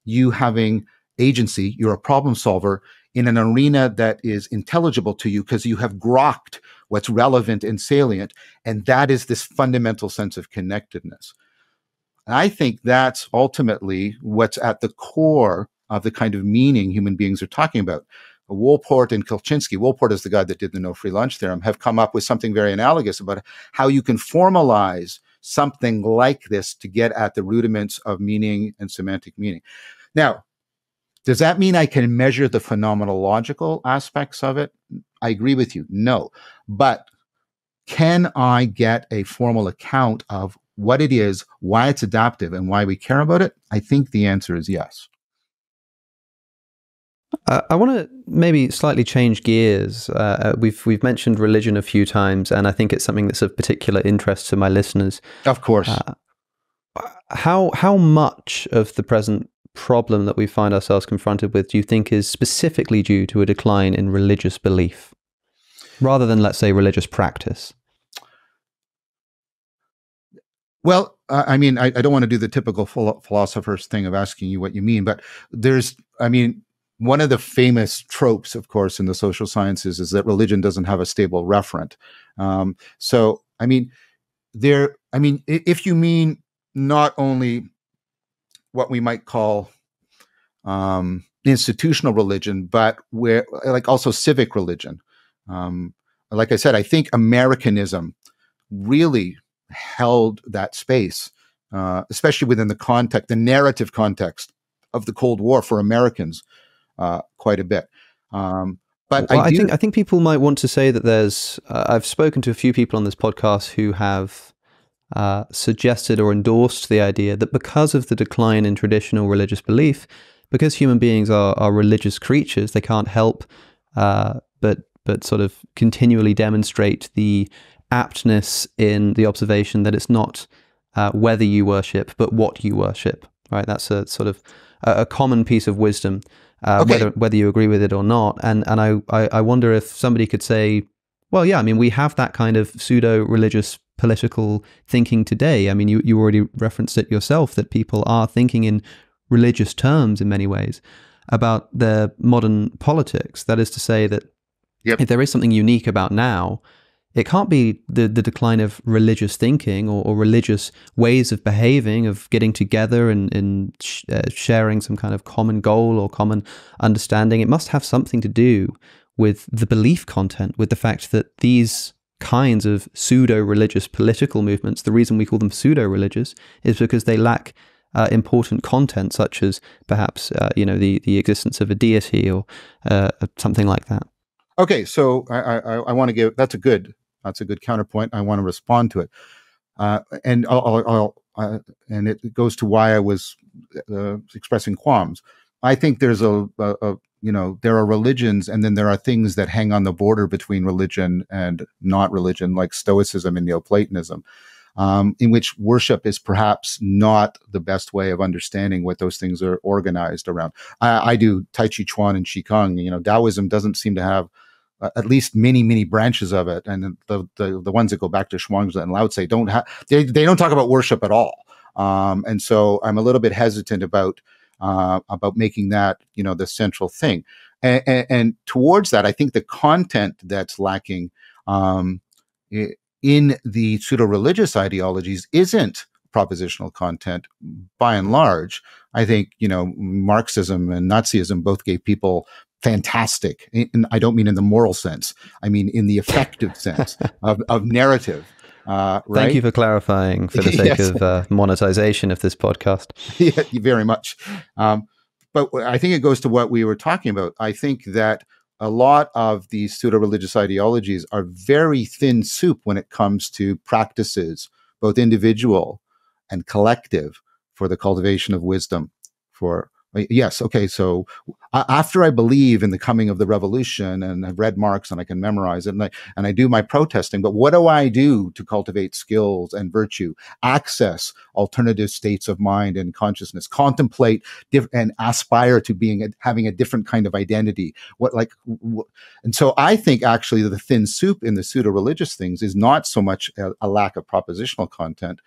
you having agency you're a problem solver in an arena that is intelligible to you because you have grokked what's relevant and salient and that is this fundamental sense of connectedness i think that's ultimately what's at the core of the kind of meaning human beings are talking about Wolpert and Kolchinsky, Wolpert is the guy that did the no free lunch theorem, have come up with something very analogous about how you can formalize something like this to get at the rudiments of meaning and semantic meaning. Now, does that mean I can measure the phenomenological aspects of it? I agree with you. No. But can I get a formal account of what it is, why it's adaptive, and why we care about it? I think the answer is yes. Uh, I want to maybe slightly change gears. Uh, uh, we've we've mentioned religion a few times, and I think it's something that's of particular interest to my listeners. Of course. Uh, how how much of the present problem that we find ourselves confronted with do you think is specifically due to a decline in religious belief, rather than let's say religious practice? Well, I mean, I, I don't want to do the typical philosopher's thing of asking you what you mean, but there's, I mean, one of the famous tropes, of course, in the social sciences is that religion doesn't have a stable referent. Um, so, I mean, there, I mean, if you mean not only what we might call um, institutional religion, but where, like, also civic religion. Um, like I said, I think Americanism really held that space, uh, especially within the context, the narrative context of the Cold War for Americans uh, quite a bit. Um, but well, I, I, think I think people might want to say that there's. Uh, I've spoken to a few people on this podcast who have uh, suggested or endorsed the idea that because of the decline in traditional religious belief, because human beings are, are religious creatures, they can't help uh, but but sort of continually demonstrate the aptness in the observation that it's not uh, whether you worship, but what you worship. Right? That's a sort of a, a common piece of wisdom uh, okay. whether whether you agree with it or not. And and I, I, I wonder if somebody could say, well, yeah, I mean, we have that kind of pseudo religious political thinking today. I mean, you you already referenced it yourself that people are thinking in religious terms in many ways about their modern politics. That is to say that yep. if there is something unique about now, it can't be the, the decline of religious thinking or, or religious ways of behaving, of getting together and, and sh- uh, sharing some kind of common goal or common understanding. It must have something to do with the belief content, with the fact that these kinds of pseudo religious political movements, the reason we call them pseudo religious is because they lack uh, important content, such as perhaps uh, you know the the existence of a deity or uh, something like that. Okay, so I, I, I want to give that's a good that's a good counterpoint. I want to respond to it, uh, and I'll, I'll, I'll uh, and it goes to why I was uh, expressing qualms. I think there's a, a, a, you know there are religions, and then there are things that hang on the border between religion and not religion, like Stoicism and Neoplatonism. Um, in which worship is perhaps not the best way of understanding what those things are organized around. I, I do Tai Chi Chuan and Qigong. You know, Taoism doesn't seem to have uh, at least many many branches of it, and the the, the ones that go back to Zhuangzi and Lao Tse don't have they they don't talk about worship at all. Um, and so I'm a little bit hesitant about uh, about making that you know the central thing. And, and, and towards that, I think the content that's lacking um, in the pseudo religious ideologies isn't propositional content by and large. I think, you know, Marxism and Nazism both gave people fantastic. And I don't mean in the moral sense. I mean in the effective sense of, of narrative. Uh, right? Thank you for clarifying for the sake yes. of uh, monetization of this podcast. yeah, very much. Um, but I think it goes to what we were talking about. I think that a lot of these pseudo religious ideologies are very thin soup when it comes to practices, both individual and collective, for the cultivation of wisdom for yes okay so after i believe in the coming of the revolution and i've read marx and i can memorize it and I, and I do my protesting but what do i do to cultivate skills and virtue access alternative states of mind and consciousness contemplate diff- and aspire to being a, having a different kind of identity? What like w- and so i think actually the thin soup in the pseudo religious things is not so much a, a lack of propositional content.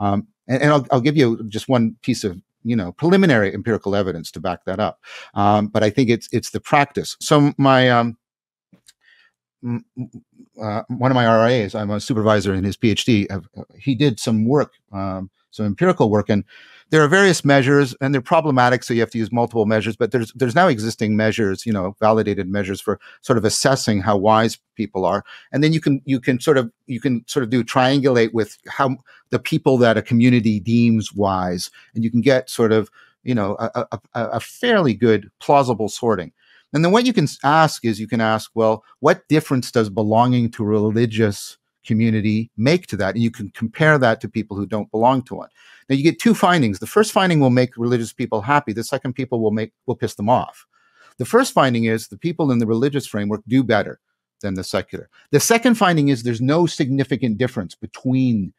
Um, and, and I'll, I'll, give you just one piece of you know preliminary empirical evidence to back that up. Um, but I think it's it's the practice. So my um, uh, one of my RIAs, I'm a supervisor in his PhD. Uh, he did some work, um, some empirical work, and there are various measures and they're problematic so you have to use multiple measures but there's there's now existing measures you know validated measures for sort of assessing how wise people are. And then you can you can sort of you can sort of do triangulate with how the people that a community deems wise. And you can get sort of you know a, a, a fairly good plausible sorting. And then what you can ask is you can ask well what difference does belonging to religious community make to that and you can compare that to people who don't belong to one now you get two findings. The first finding will make religious people happy. The second people will make will piss them off. The first finding is the people in the religious framework do better than the secular. The second finding is there's no significant difference between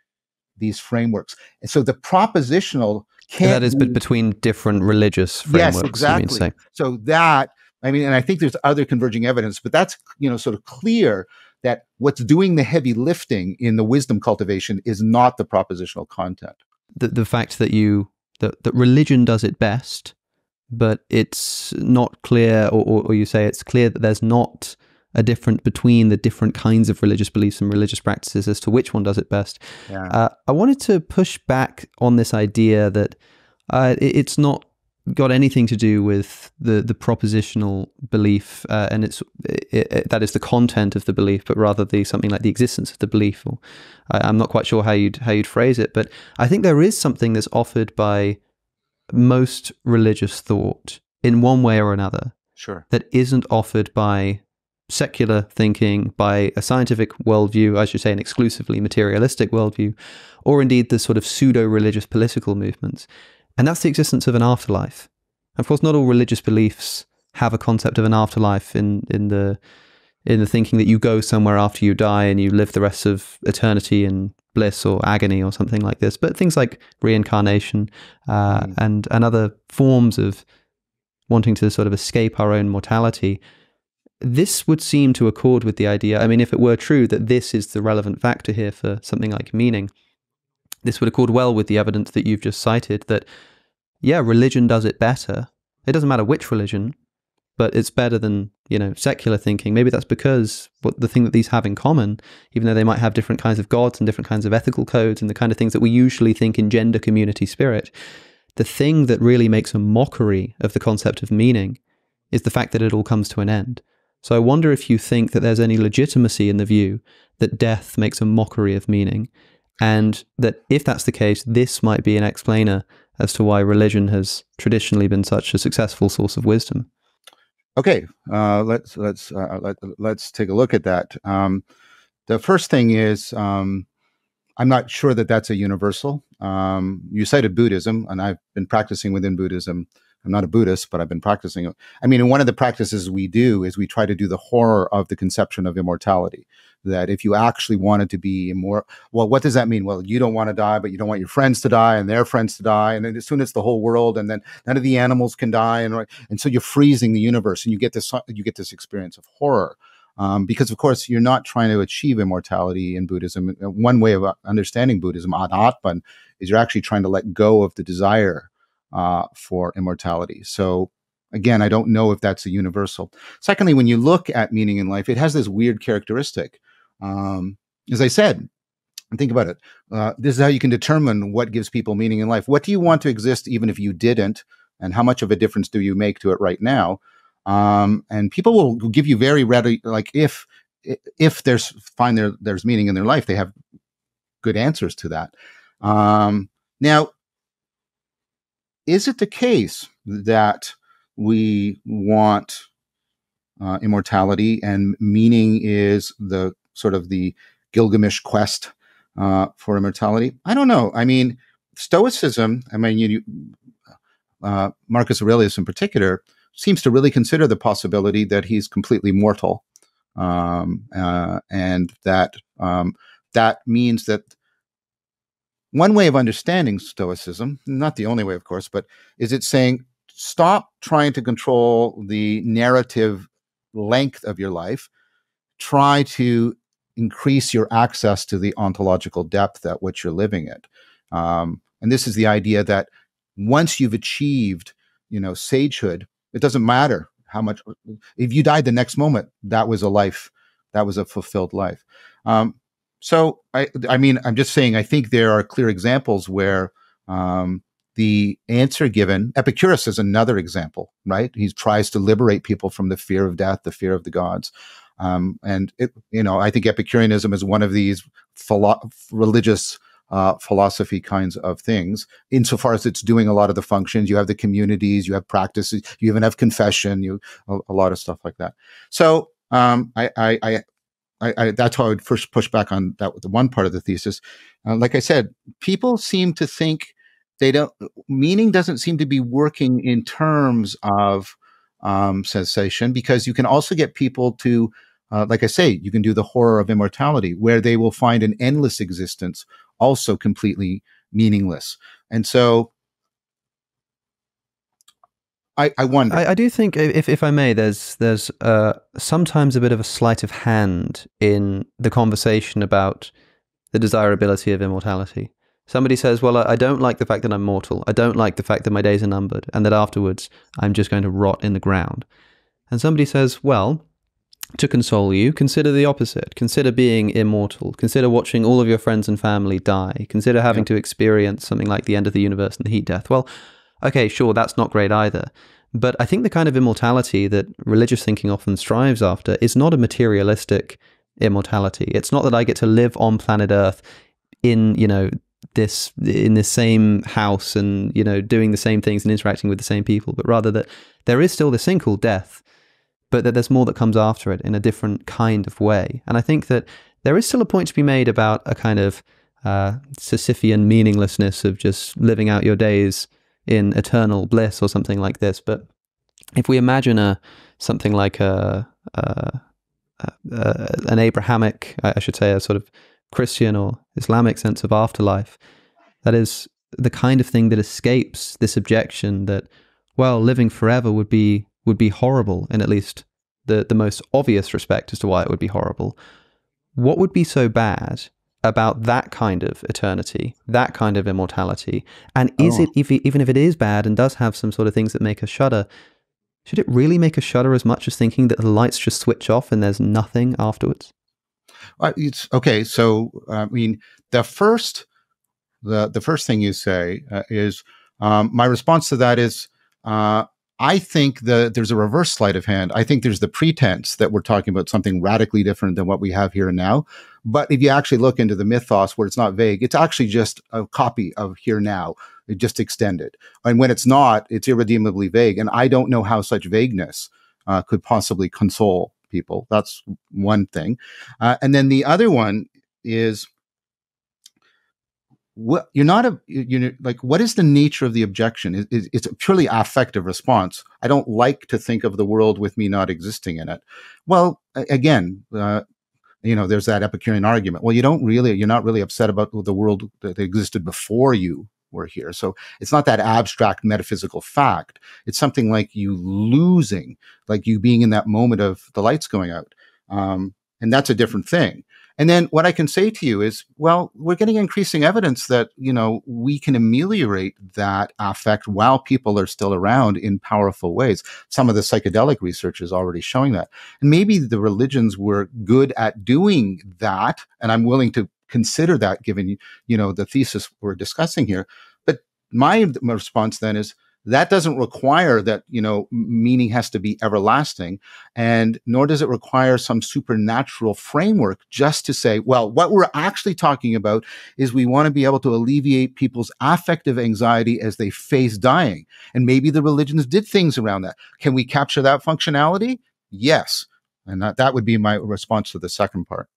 these frameworks. And so the propositional can't that is be, between different religious frameworks. Yes, exactly. So that I mean, and I think there's other converging evidence, but that's you know sort of clear that what's doing the heavy lifting in the wisdom cultivation is not the propositional content the the fact that you that that religion does it best, but it's not clear, or, or, or you say it's clear that there's not a difference between the different kinds of religious beliefs and religious practices as to which one does it best. Yeah. Uh, I wanted to push back on this idea that uh, it, it's not got anything to do with the the propositional belief, uh, and it's it, it, that is the content of the belief, but rather the something like the existence of the belief. Or I, am not quite sure how you'd how you'd phrase it, but I think there is something that's offered by most religious thought in one way or another. Sure. That isn't offered by secular thinking, by a scientific worldview, I should say, an exclusively materialistic worldview, or indeed the sort of pseudo religious political movements. And that's the existence of an afterlife. Of course, not all religious beliefs have a concept of an afterlife in, in the in the thinking that you go somewhere after you die and you live the rest of eternity in bliss or agony or something like this. But things like reincarnation uh, mm. and and other forms of wanting to sort of escape our own mortality, this would seem to accord with the idea. I mean, if it were true that this is the relevant factor here for something like meaning, this would accord well with the evidence that you've just cited that, yeah, religion does it better. It doesn't matter which religion, but it's better than, you know, secular thinking. Maybe that's because what the thing that these have in common, even though they might have different kinds of gods and different kinds of ethical codes and the kind of things that we usually think engender community spirit, the thing that really makes a mockery of the concept of meaning is the fact that it all comes to an end. So I wonder if you think that there's any legitimacy in the view that death makes a mockery of meaning and that if that's the case, this might be an explainer as to why religion has traditionally been such a successful source of wisdom. Okay, uh, let's let's uh, let, let's take a look at that. Um, the first thing is um, I'm not sure that that's a universal. Um, you cited Buddhism, and I've been practicing within Buddhism. I'm not a Buddhist, but I've been practicing. I mean, one of the practices we do is we try to do the horror of the conception of immortality that if you actually wanted to be more well what does that mean? Well you don't want to die but you don't want your friends to die and their friends to die and then as soon as the whole world and then none of the animals can die and and so you're freezing the universe and you get this you get this experience of horror um, because of course you're not trying to achieve immortality in buddhism. Uh, one way of uh, understanding buddhism anatman is you're actually trying to let go of the desire uh, for immortality. So Again, I don't know if that's a universal. Secondly, when you look at meaning in life, it has this weird characteristic um, as I said, think about it. Uh, this is how you can determine what gives people meaning in life. What do you want to exist even if you didn't? And how much of a difference do you make to it right now? Um, and people will give you very ready, like if if there's find there there's meaning in their life, they have good answers to that. Um, now, is it the case that we want uh, immortality and meaning is the sort of the Gilgamesh quest uh, for immortality? I don't know. I mean, Stoicism. I mean, you, uh, Marcus Aurelius in particular seems to really consider the possibility that he's completely mortal, um, uh, and that um, that means that one way of understanding Stoicism, not the only way, of course, but is it saying stop trying to control the narrative length of your life, try to increase your access to the ontological depth at which you're living it. Um, and this is the idea that once you've achieved, you know, sagehood, it doesn't matter how much. If you died the next moment, that was a life, that was a fulfilled life. Um, so I, I mean, I'm just saying. I think there are clear examples where um, the answer given. Epicurus is another example, right? He tries to liberate people from the fear of death, the fear of the gods. Um, and it, you know, I think Epicureanism is one of these philo- religious uh, philosophy kinds of things. Insofar as it's doing a lot of the functions, you have the communities, you have practices, you even have confession, you a, a lot of stuff like that. So um, I, I, I I, I, that's how I would first push back on that the one part of the thesis. Uh, like I said, people seem to think they don't meaning doesn't seem to be working in terms of um, sensation because you can also get people to, uh, like I say, you can do the horror of immortality where they will find an endless existence also completely meaningless. And so I, I wonder. I, I, do think, if if I may, there's there's uh, sometimes a bit of a sleight of hand in the conversation about the desirability of immortality. Somebody says, "Well, I, I don't like the fact that I'm mortal. I don't like the fact that my days are numbered, and that afterwards I'm just going to rot in the ground." And somebody says, "Well, to console you, consider the opposite. Consider being immortal. Consider watching all of your friends and family die. Consider having yeah. to experience something like the end of the universe and the heat death. Well, okay, sure, that's not great either. But I think the kind of immortality that religious thinking often strives after is not a materialistic immortality. It's not that I get to live on planet Earth in, you know, this in the same house and, you know, doing the same things and interacting with the same people, but rather that there is still this thing called death but that there's more that comes after it in a different kind of way. And I think that there is still a point to be made about a kind of uh, Sisyphean meaninglessness of just living out your days in eternal bliss or something like this. But if we imagine a something like a, a, a an Abrahamic, I should say, a sort of Christian or Islamic sense of afterlife, that is the kind of thing that escapes this objection that, well, living forever would be would be horrible in at least the, the most obvious respect as to why it would be horrible, what would be so bad about that kind of eternity, that kind of immortality? And is oh. it, if, even if it is bad and does have some sort of things that make us shudder, should it really make us shudder as much as thinking that the lights just switch off and there's nothing afterwards? Uh, it's okay. So, I mean, the first, the the first thing you say uh, is um, my response to that is uh, I think that there's a reverse sleight of hand. I think there's the pretense that we're talking about something radically different than what we have here and now. But if you actually look into the mythos where it's not vague, it's actually just a copy of here now, it just extended. And when it's not, it's irredeemably vague. And I don't know how such vagueness uh, could possibly console people. That's one thing. Uh, and then the other one is what you're not a you know like what is the nature of the objection? It, it, it's a purely affective response. I don't like to think of the world with me not existing in it. Well again uh, you know there's that epicurean argument. Well you don't really you're not really upset about the world that existed before you were here. So it's not that abstract metaphysical fact. It's something like you losing like you being in that moment of the lights going out. Um, and that's a different thing and then what I can say to you is, well, we're getting increasing evidence that, you know, we can ameliorate that affect while people are still around in powerful ways. Some of the psychedelic research is already showing that. And maybe the religions were good at doing that. And I'm willing to consider that given, you know, the thesis we're discussing here. But my response then is, that doesn't require that you know meaning has to be everlasting and nor does it require some supernatural framework just to say well what we're actually talking about is we want to be able to alleviate people's affective anxiety as they face dying. And maybe the religions did things around that. Can we capture that functionality? Yes. And that, that would be my response to the second part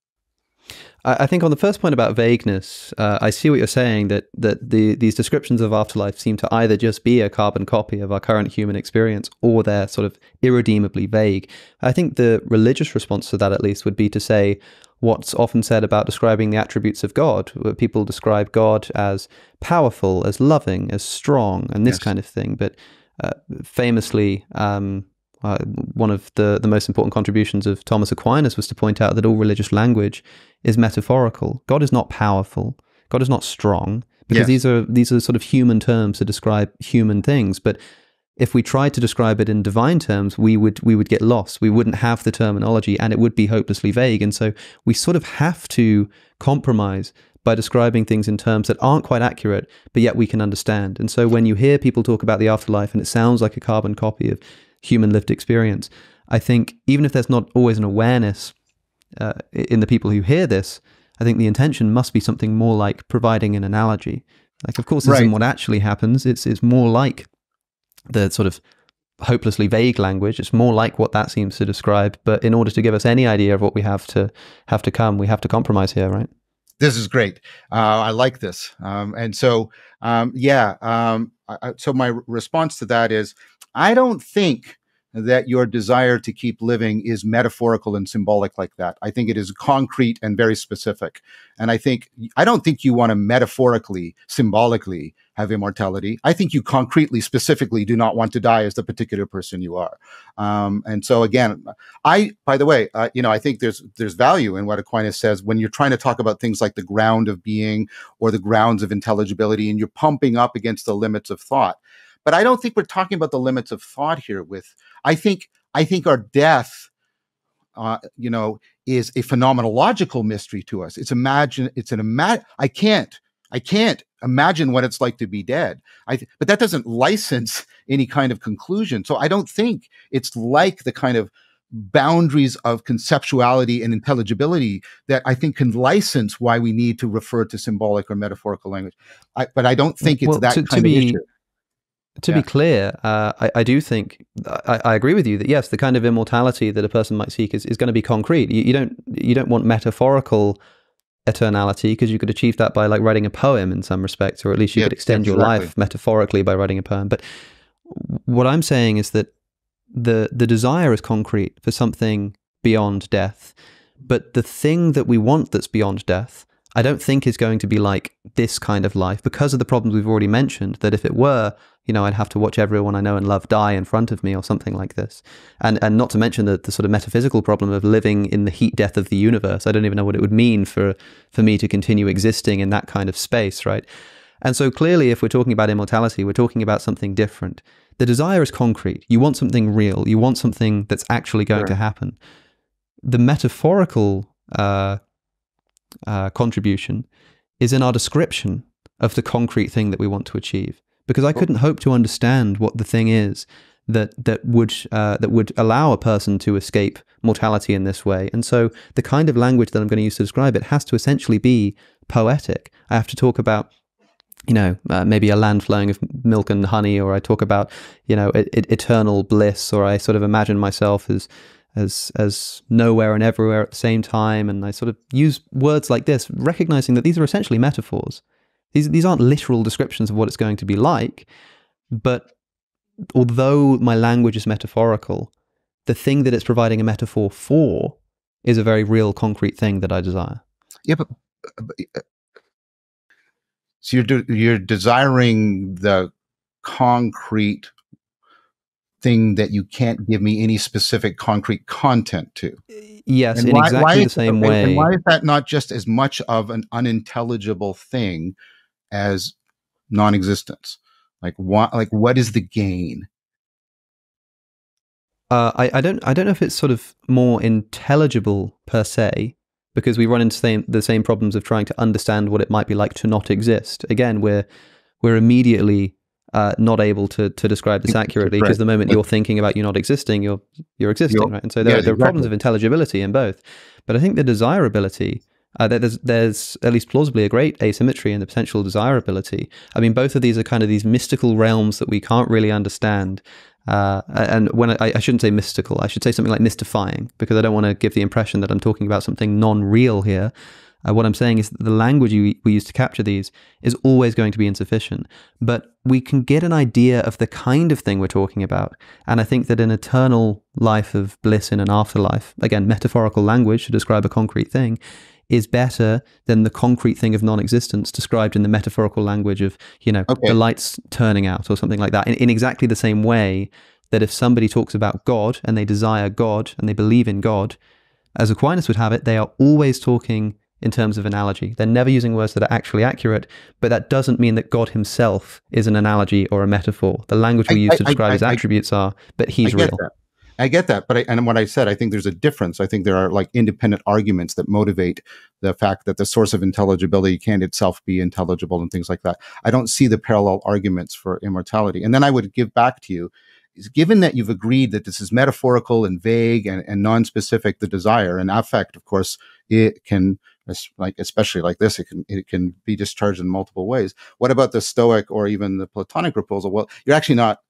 I think on the first point about vagueness, uh, I see what you're saying that that the these descriptions of afterlife seem to either just be a carbon copy of our current human experience, or they're sort of irredeemably vague. I think the religious response to that, at least, would be to say what's often said about describing the attributes of God. Where people describe God as powerful, as loving, as strong, and this yes. kind of thing. But uh, famously, um, uh, one of the, the most important contributions of Thomas Aquinas was to point out that all religious language is metaphorical. God is not powerful. God is not strong because these are these are sort of human terms to describe human things. But if we tried to describe it in divine terms, we would we would get lost. We wouldn't have the terminology, and it would be hopelessly vague. And so we sort of have to compromise by describing things in terms that aren't quite accurate, but yet we can understand. And so when you hear people talk about the afterlife and it sounds like a carbon copy of human lived experience. I think even if there's not always an awareness uh, in the people who hear this, I think the intention must be something more like providing an analogy. Like, of course, this right. isn't what actually happens. It's it's more like the sort of hopelessly vague language. It's more like what that seems to describe. But in order to give us any idea of what we have to have to come, we have to compromise here, right? This is great. Uh, I like this. Um, and so, um, yeah. Um, I, so my response to that is I don't think that your desire to keep living is metaphorical and symbolic like that. I think it is concrete and very specific. And I think, I don't think you want to metaphorically, symbolically have immortality. I think you concretely, specifically do not want to die as the particular person you are. Um, and so again, I, by the way, uh, you know, I think there's, there's value in what Aquinas says when you're trying to talk about things like the ground of being or the grounds of intelligibility and you're pumping up against the limits of thought. But I don't think we're talking about the limits of thought here. With I think I think our death, uh, you know, is a phenomenological mystery to us. It's imagine. It's an imagine. I can't. I can't imagine what it's like to be dead. I th- but that doesn't license any kind of conclusion. So I don't think it's like the kind of boundaries of conceptuality and intelligibility that I think can license why we need to refer to symbolic or metaphorical language. I, but I don't think it's well, that to, kind to be, of issue to yeah. be clear, uh, I, I, do think I, I, agree with you that yes, the kind of immortality that a person might seek is, is going to be concrete. You, you don't you don't want metaphorical eternality because you could achieve that by like writing a poem in some respects, or at least you yeah, could extend your life metaphorically by writing a poem. But what I'm saying is that the the desire is concrete for something beyond death, but the thing that we want that's beyond death. I don't think is going to be like this kind of life because of the problems we've already mentioned. That if it were, you know, I'd have to watch everyone I know and love die in front of me or something like this. And and not to mention the, the sort of metaphysical problem of living in the heat death of the universe. I don't even know what it would mean for for me to continue existing in that kind of space, right? And so clearly if we're talking about immortality, we're talking about something different. The desire is concrete. You want something real. You want something that's actually going sure. to happen. The metaphorical uh, uh, contribution is in our description of the concrete thing that we want to achieve because I couldn't hope to understand what the thing is that that would uh, that would allow a person to escape mortality in this way. And so the kind of language that I'm going to use to describe it has to essentially be poetic. I have to talk about you know, uh, maybe a land flowing of milk and honey, or I talk about, you know, it, eternal bliss, or I sort of imagine myself as, as, as nowhere and everywhere at the same time, and I sort of use words like this, recognizing that these are essentially metaphors. These, these aren't literal descriptions of what it's going to be like, but although my language is metaphorical, the thing that it's providing a metaphor for is a very real, concrete thing that I desire. Yeah, but, but uh, so you're de- you're desiring the concrete thing that you can't give me any specific concrete content to. Yes, and in why, exactly why the same way. And why is that not just as much of an unintelligible thing as non-existence like what like what is the gain uh, I, I don't I don't know if it's sort of more intelligible per se because we run into same, the same problems of trying to understand what it might be like to not exist. Again, we're we're immediately uh, not able to to describe this accurately because right. the moment you're thinking about you not existing, you're you're existing, you're, right? And so there, yeah, there are problems of intelligibility in both. But I think the desirability uh, there's there's at least plausibly a great asymmetry in the potential desirability. I mean, both of these are kind of these mystical realms that we can't really understand. Uh, and when I, I, shouldn't say mystical, I should say something like mystifying, because I don't want to give the impression that I'm talking about something non-real here. Uh, what I'm saying is that the language we, we use to capture these is always going to be insufficient, but we can get an idea of the kind of thing we're talking about. And I think that an eternal life of bliss in an afterlife, again, metaphorical language to describe a concrete thing, is better than the concrete thing of non-existence described in the metaphorical language of, you know, okay. the lights turning out or something like that. In, in exactly the same way that if somebody talks about God and they desire God and they believe in God, as Aquinas would have it, they are always talking in terms of analogy. They're never using words that are actually accurate, but that doesn't mean that God himself is an analogy or a metaphor. The language we I, use I, to describe I, his attributes are, but he's real. That. I get that, but I, and what I said, I think there's a difference. I think there are like independent arguments that motivate the fact that the source of intelligibility can itself be intelligible and things like that. I don't see the parallel arguments for immortality. And then I would give back to you, is given that you've agreed that this is metaphorical and vague and, and non-specific, the desire and affect, of course, it can like especially like this, it can it can be discharged in multiple ways. What about the Stoic or even the Platonic proposal? Well, you're actually not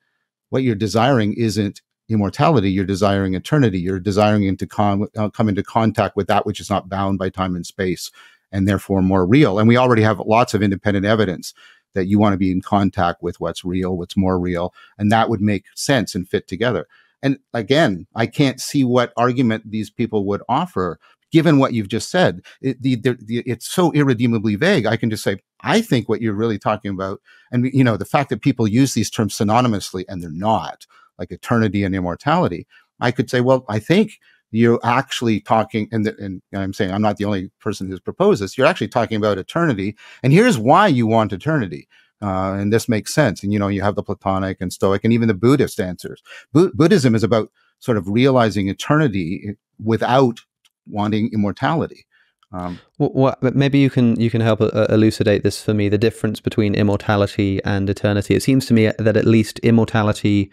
what you're desiring isn't immortality, you're desiring eternity. You're desiring into con- uh, come into contact with that which is not bound by time and space, and therefore more real. And we already have lots of independent evidence that you want to be in contact with what's real, what's more real, and that would make sense and fit together. And again, I can't see what argument these people would offer given what you've just said. It, the, the, the, it's so irredeemably vague. I can just say, I think what you're really talking about, and you know, the fact that people use these terms synonymously and they're not like eternity and immortality, I could say, well, I think you're actually talking, and, the, and I'm saying I'm not the only person who's proposed this. You're actually talking about eternity, and here's why you want eternity. Uh, and this makes sense. And you know, you have the Platonic and Stoic, and even the Buddhist answers. Bu- Buddhism is about sort of realizing eternity without wanting immortality. Um, well, maybe you can you can help uh, elucidate this for me. The difference between immortality and eternity. It seems to me that at least immortality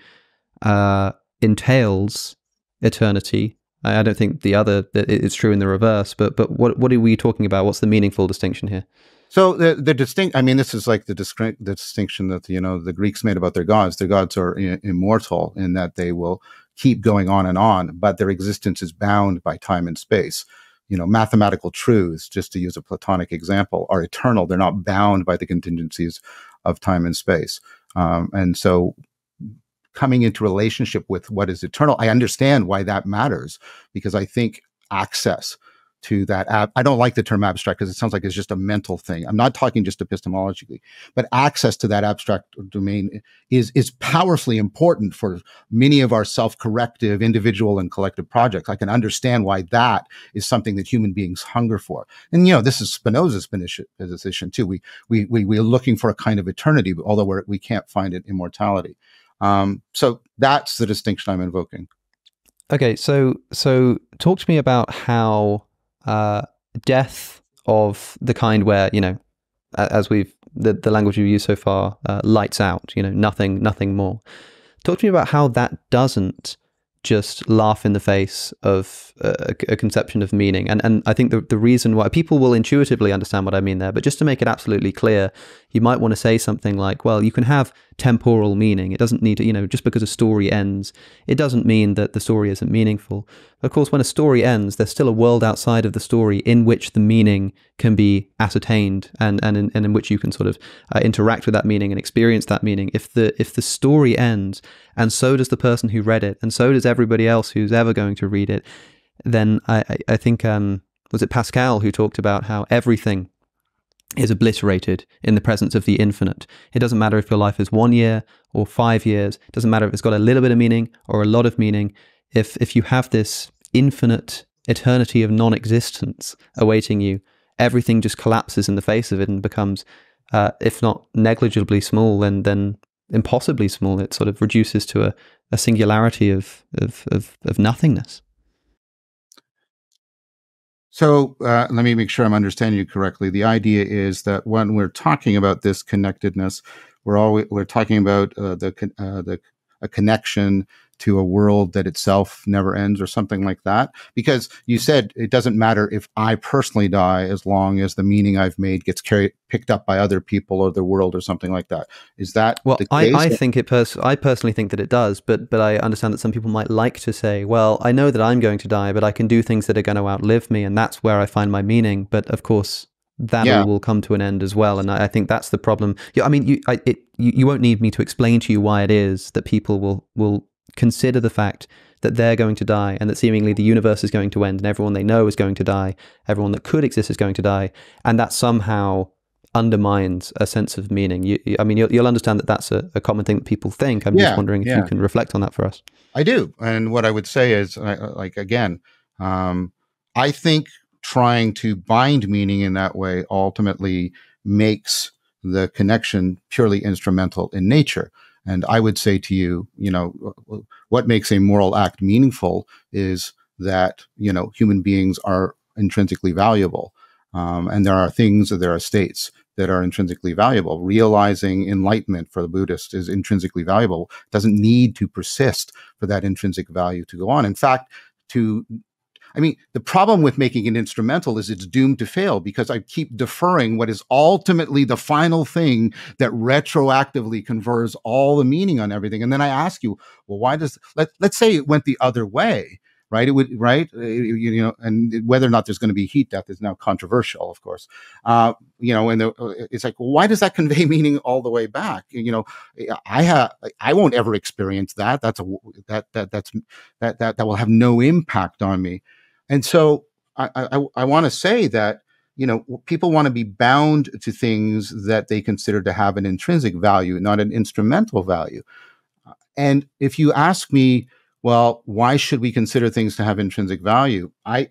uh, entails eternity. I, I, don't think the other it's true in the reverse. But but what what are we talking about? What's the meaningful distinction here? So the the distinct. I mean, this is like the, disc- the distinction that you know the Greeks made about their gods. Their gods are I- immortal in that they will keep going on and on, but their existence is bound by time and space. You know, mathematical truths, just to use a Platonic example, are eternal. They're not bound by the contingencies of time and space. Um, and so coming into relationship with what is eternal. I understand why that matters because I think access to that app. I don't like the term abstract because it sounds like it's just a mental thing. I'm not talking just epistemologically, but access to that abstract domain is is powerfully important for many of our self-corrective individual and collective projects. I can understand why that is something that human beings hunger for. And you know, this is Spinoza's position too. We we we we're looking for a kind of eternity, although we're, we can't find it immortality. Um, so that's the distinction I'm invoking. Okay, so so talk to me about how uh, death of the kind where you know, as we've the, the language we've used so far, uh, lights out. You know, nothing, nothing more. Talk to me about how that doesn't just laugh in the face of a, a, conception of meaning. And and I think the the reason why people will intuitively understand what I mean there, but just to make it absolutely clear, you might want to say something like, well, you can have temporal meaning. It doesn't need to, you know, just because a story ends, it doesn't mean that the story isn't meaningful. Of course, when a story ends, there's still a world outside of the story in which the meaning can be ascertained and and in, and in which you can sort of uh, interact with that meaning and experience that meaning. If the if the story ends, and so does the person who read it, and so does everybody else who's ever going to read it, then I I, I think um, was it Pascal who talked about how everything is obliterated in the presence of the infinite. It doesn't matter if your life is one year or five years. It doesn't matter if it's got a little bit of meaning or a lot of meaning. If if you have this infinite eternity of non-existence awaiting you, everything just collapses in the face of it and becomes, uh, if not negligibly small, then then impossibly small. It sort of reduces to a, a singularity of, of, of, of nothingness. So uh, let me make sure I'm understanding you correctly. The idea is that when we're talking about this connectedness, we're always we're talking about uh, the uh, the a connection to a world that itself never ends or something like that? Because you said it doesn't matter if I personally die as long as the meaning I've made gets carried picked up by other people or the world or something like that. Is that well? I, I think it. Pers- I personally think that it does, but but I understand that some people might like to say, "Well, I know that I'm going to die, but I can do things that are going to outlive me, and that's where I find my meaning." But of course, that yeah. will come to an end as well. And I, I think that's the problem. Yeah, I mean, you, I, it, you, you won't need me to explain to you why it is that people will will consider the fact that they're going to die and that seemingly the universe is going to end and everyone they know is going to die, everyone that could exist is going to die, and that somehow undermines a sense of meaning. You, I mean, you'll, you'll, understand that that's a, a, common thing that people think. I'm yeah, just wondering if yeah. you can reflect on that for us. I do, and what I would say is, like again, um, I think trying to bind meaning in that way ultimately makes the connection purely instrumental in nature. And I would say to you, you know, what makes a moral act meaningful is that, you know, human beings are intrinsically valuable. Um, and there are things, there are states that are intrinsically valuable. Realizing enlightenment for the Buddhist is intrinsically valuable, doesn't need to persist for that intrinsic value to go on. In fact, to I mean, the problem with making an instrumental is it's doomed to fail because I keep deferring what is ultimately the final thing that retroactively confers all the meaning on everything. And then I ask you, well, why does let let's say it went the other way, right? It would right, uh, you, you know, and whether or not there's going to be heat death is now controversial, of course. Uh, you know, and the, uh, it's like, well, why does that convey meaning all the way back? You know, I have I won't ever experience that. That's a that that that's that that that will have no impact on me. And so I, I, I want to say that, you know, people want to be bound to things that they consider to have an intrinsic value, not an instrumental value. And if you ask me, well, why should we consider things to have intrinsic value? I,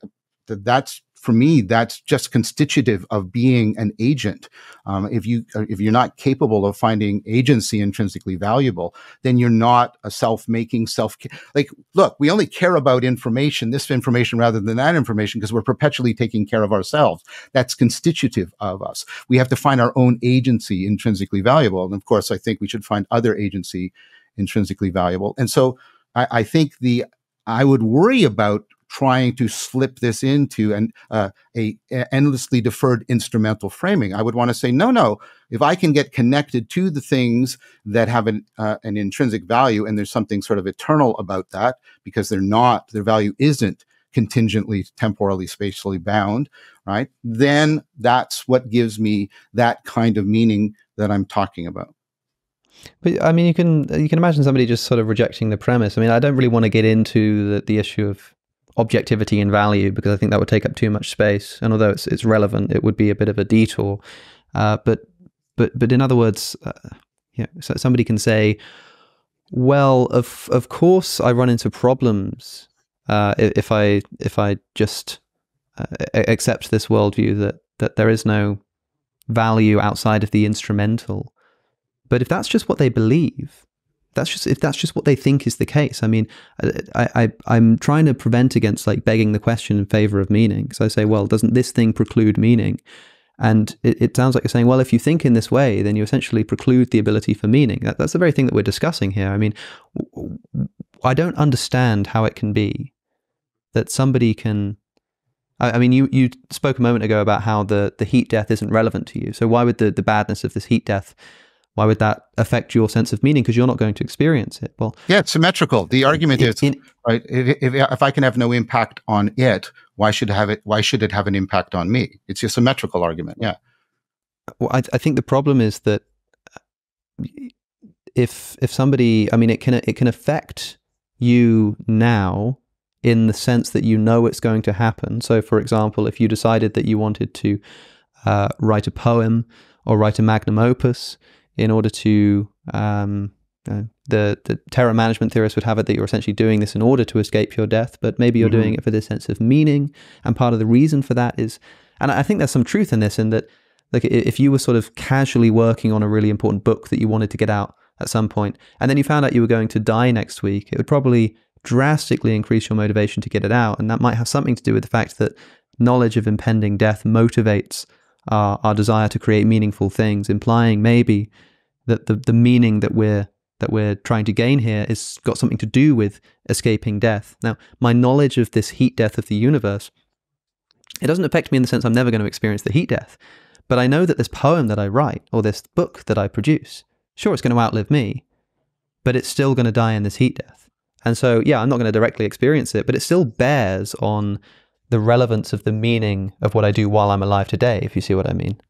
that's for me, that's just constitutive of being an agent. Um, if you if you're not capable of finding agency intrinsically valuable, then you're not a self-making self. Like, look, we only care about information, this information rather than that information, because we're perpetually taking care of ourselves. That's constitutive of us. We have to find our own agency intrinsically valuable, and of course, I think we should find other agency intrinsically valuable. And so, I, I think the I would worry about trying to slip this into an, uh, a, a, endlessly deferred instrumental framing. I would want to say, no, no. If I can get connected to the things that have an, uh, an intrinsic value, and there's something sort of eternal about that, because they're not, their value isn't contingently, temporally, spatially bound, right? Then that's what gives me that kind of meaning that I'm talking about. But I mean, you can you can imagine somebody just sort of rejecting the premise. I mean, I don't really want to get into the, the issue of objectivity and value because I think that would take up too much space. And although it's it's relevant, it would be a bit of a detour. Uh, but but but in other words, uh, yeah, so somebody can say, well, of of course, I run into problems uh, if I if I just uh, accept this worldview that that there is no value outside of the instrumental. But if that's just what they believe, that's just if that's just what they think is the case. I mean, I, I I'm trying to prevent against like begging the question in favor of meaning. So I say, well, doesn't this thing preclude meaning? And it, it, sounds like you're saying, well, if you think in this way, then you essentially preclude the ability for meaning. That, that's the very thing that we're discussing here. I mean, I don't understand how it can be that somebody can. I, I mean, you, you spoke a moment ago about how the, the heat death isn't relevant to you. So why would the, the badness of this heat death why would that affect your sense of meaning? Because you're not going to experience it. Well, yeah, it's symmetrical. The argument in, is in, right. If, if, if, I can have no impact on it, why should have it? Why should it have an impact on me? It's a symmetrical argument. Yeah. Well, I, I think the problem is that if if somebody, I mean, it can it can affect you now in the sense that you know it's going to happen. So, for example, if you decided that you wanted to uh, write a poem or write a magnum opus, in order to um, uh, the the terror management theorists would have it that you're essentially doing this in order to escape your death, but maybe you're mm-hmm. doing it for this sense of meaning. And part of the reason for that is, and I think there's some truth in this, in that like if you were sort of casually working on a really important book that you wanted to get out at some point, and then you found out you were going to die next week, it would probably drastically increase your motivation to get it out, and that might have something to do with the fact that knowledge of impending death motivates our, our desire to create meaningful things, implying maybe that the, the meaning that we're that we're trying to gain here is got something to do with escaping death. Now, my knowledge of this heat death of the universe, it doesn't affect me in the sense I'm never going to experience the heat death. But I know that this poem that I write or this book that I produce, sure, it's going to outlive me, but it's still going to die in this heat death. And so, yeah, I'm not going to directly experience it, but it still bears on the relevance of the meaning of what I do while I'm alive today, if you see what I mean.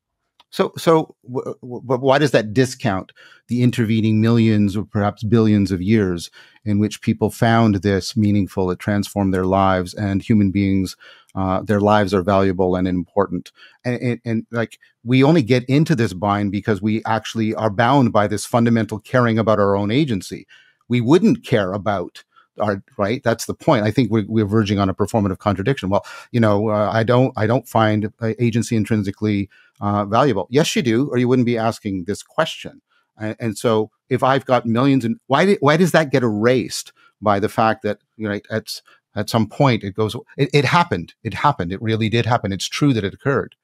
So, so w- why does that discount the intervening millions or perhaps billions of years in which people found this meaningful? It transformed their lives, and human beings, uh, their lives are valuable and important. And, and, and, like we only get into this bind because we actually are bound by this fundamental caring about our own agency. We wouldn't care about our right? That's the point. I think we're, we're verging on a performative contradiction. Well you know uh, i don't i don't find agency intrinsically uh, valuable. Yes you do or you wouldn't be asking this question. And, and so if i've got millions and why why does that get erased by the fact that you know at at some point it goes it, it happened. It happened. It really did happen. It's true that it occurred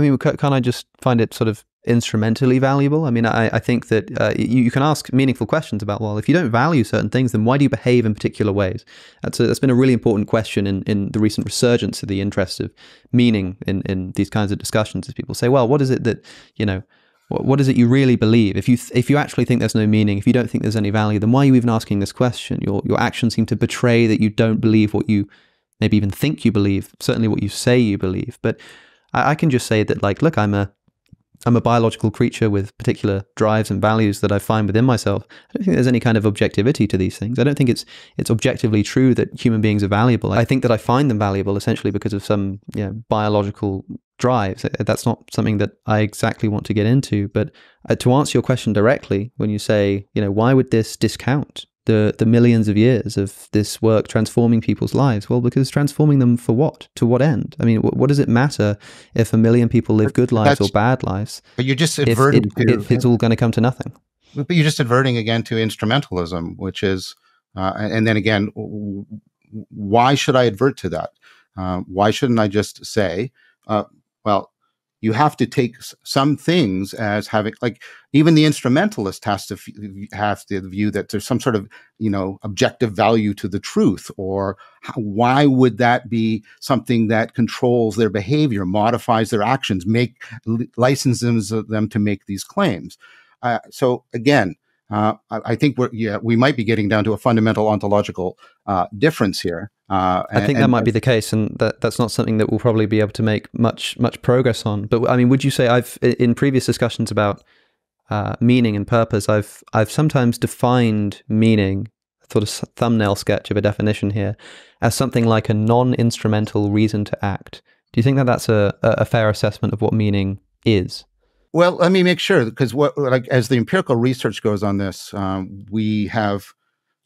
I mean, can I just find it sort of instrumentally valuable? I mean, I, I think that uh, you, you, can ask meaningful questions about, well, if you don't value certain things, then why do you behave in particular ways? That's, a, that's been a really important question in, in the recent resurgence of the interest of meaning in, in these kinds of discussions as people say, well, what is it that, you know, what, what is it you really believe? If you, th- if you actually think there's no meaning, if you don't think there's any value, then why are you even asking this question? Your, your actions seem to betray that you don't believe what you maybe even think you believe, certainly what you say you believe. But I, I can just say that, like, look, I'm a I'm a biological creature with particular drives and values that I find within myself. I don't think there's any kind of objectivity to these things. I don't think it's it's objectively true that human beings are valuable. I think that I find them valuable essentially because of some you know, biological drives. That's not something that I exactly want to get into. But uh, to answer your question directly, when you say, you know, why would this discount the the millions of years of this work transforming people's lives? Well, because transforming them for what? To what end? I mean, what, what does it matter if a million people live good lives That's, or bad lives? But you're just adverting if, it, to, if it's all going to come to nothing. But you're just adverting again to instrumentalism, which is, uh, and then again, why should I advert to that? Uh, why shouldn't I just say, uh, well, you have to take some things as having like even the instrumentalist has to have the view that there's some sort of you know objective value to the truth or how, why would that be something that controls their behavior modifies their actions make licenses them to make these claims uh, so again uh, I, I, think we're yeah we might be getting down to a fundamental ontological uh, difference here. Uh, I think that and, might be the case, and that that's not something that we'll probably be able to make much much progress on. But I mean, would you say I've in previous discussions about uh, meaning and purpose, I've I've sometimes defined meaning, sort of thumbnail sketch of a definition here, as something like a non-instrumental reason to act. Do you think that that's a, a fair assessment of what meaning is? Well, let me make sure because what like as the empirical research goes on this, um, we have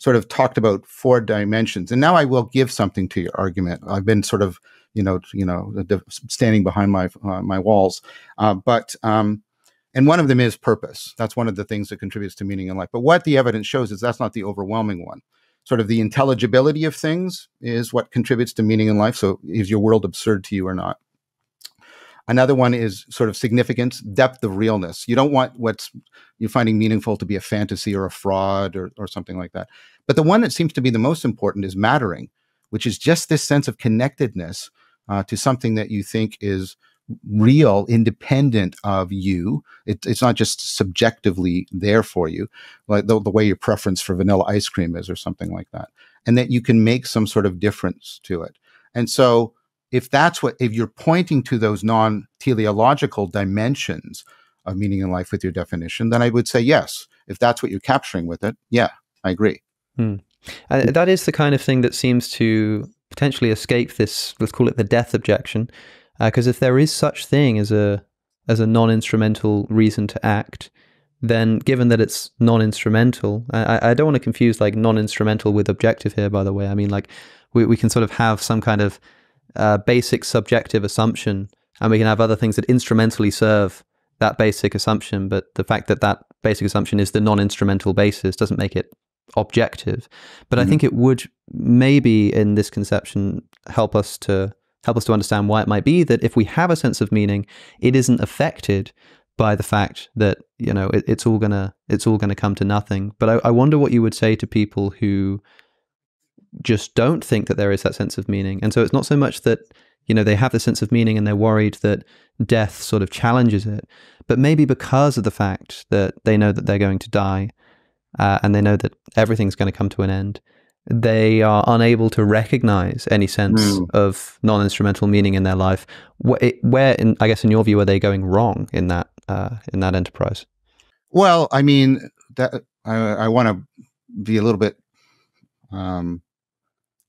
sort of talked about four dimensions, and now I will give something to your argument. I've been sort of you know you know standing behind my uh, my walls, uh, but um, and one of them is purpose. That's one of the things that contributes to meaning in life. But what the evidence shows is that's not the overwhelming one. Sort of the intelligibility of things is what contributes to meaning in life. So is your world absurd to you or not? Another one is sort of significance, depth of realness. You don't want what's you're finding meaningful to be a fantasy or a fraud or, or something like that. But the one that seems to be the most important is mattering, which is just this sense of connectedness uh, to something that you think is real, independent of you. It, it's not just subjectively there for you, like the, the way your preference for vanilla ice cream is or something like that. And that you can make some sort of difference to it. And so if that's what if you're pointing to those non-teleological dimensions of meaning in life with your definition then i would say yes. If that's what you're capturing with it yeah i agree. Hmm. uh, that is the kind of thing that seems to potentially escape this let's call it the death objection because uh, if there is such thing as a as a non-instrumental reason to act then given that it's non-instrumental I, I don't want to confuse like non-instrumental with objective here by the way. I mean like we, we can sort of have some kind of uh, basic subjective assumption, and we can have other things that instrumentally serve that basic assumption. But the fact that that basic assumption is the non-instrumental basis doesn't make it objective. But mm-hmm. I think it would maybe in this conception help us to help us to understand why it might be that if we have a sense of meaning, it isn't affected by the fact that you know it, it's all gonna it's all gonna come to nothing. But I, I wonder what you would say to people who just don't think that there is that sense of meaning. And so it's not so much that you know they have the sense of meaning and they're worried that death sort of challenges it, but maybe because of the fact that they know that they're going to die uh, and they know that everything's going to come to an end, they are unable to recognize any sense mm. of non-instrumental meaning in their life. Where, in, I guess, in your view, are they going wrong in that uh, in that enterprise? Well, I mean, that I, I want to be a little bit um,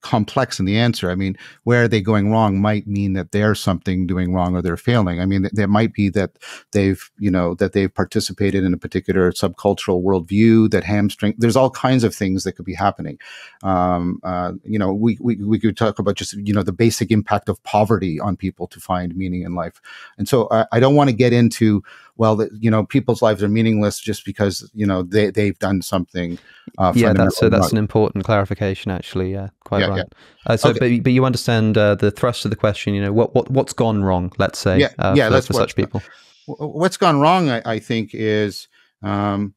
complex in the answer. I mean, where are they going wrong might mean that there's something doing wrong or they're failing. I mean, there might be that they've, you know, that they've participated in a particular subcultural worldview that hamstring. There's all kinds of things that could be happening. Um, uh, you know, we, we, we could talk about just, you know, the basic impact of poverty on people to find meaning in life. And so I, I don't want to get into, well, that you know, people's lives are meaningless just because you know they they've done something. Uh, yeah, that's so that's an important clarification, actually. Yeah, quite yeah, right. Yeah. Uh, so, okay. but but you understand uh, the thrust of the question. You know, what what what's gone wrong? Let's say, yeah, uh, yeah, for, for such people. What's gone wrong, I, I think, is um,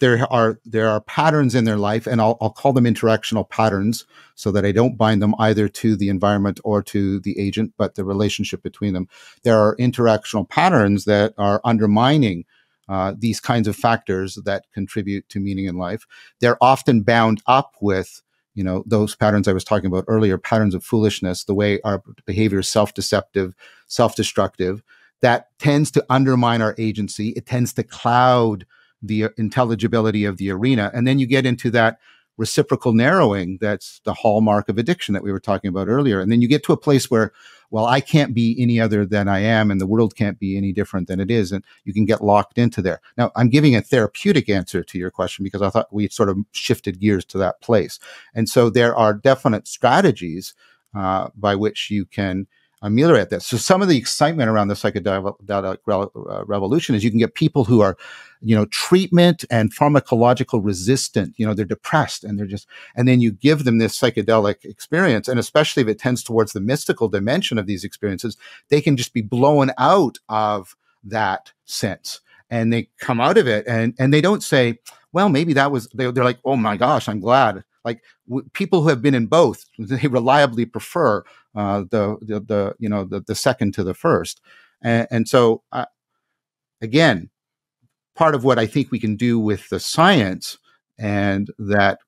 there are there are patterns in their life, and I'll, I'll call them interactional patterns, so that I don't bind them either to the environment or to the agent, but the relationship between them. There are interactional patterns that are undermining uh, these kinds of factors that contribute to meaning in life. They're often bound up with you know those patterns I was talking about earlier, patterns of foolishness, the way our behavior is self-deceptive, self-destructive. That tends to undermine our agency. It tends to cloud the intelligibility of the arena. And then you get into that reciprocal narrowing that's the hallmark of addiction that we were talking about earlier. And then you get to a place where, well, I can't be any other than I am, and the world can't be any different than it is. And you can get locked into there. Now, I'm giving a therapeutic answer to your question because I thought we sort of shifted gears to that place. And so there are definite strategies uh, by which you can ameliorate this. So some of the excitement around the psychedelic uh, revolution is you can get people who are, you know, treatment and pharmacological resistant. You know, they're depressed and they're just, and then you give them this psychedelic experience, and especially if it tends towards the mystical dimension of these experiences, they can just be blown out of that sense, and they come out of it, and and they don't say, well, maybe that was. They, they're like, oh my gosh, I'm glad like w- people who have been in both they reliably prefer uh, the, the, you know the, the second to the first and, and so uh, again part of what i think we can do with the science and that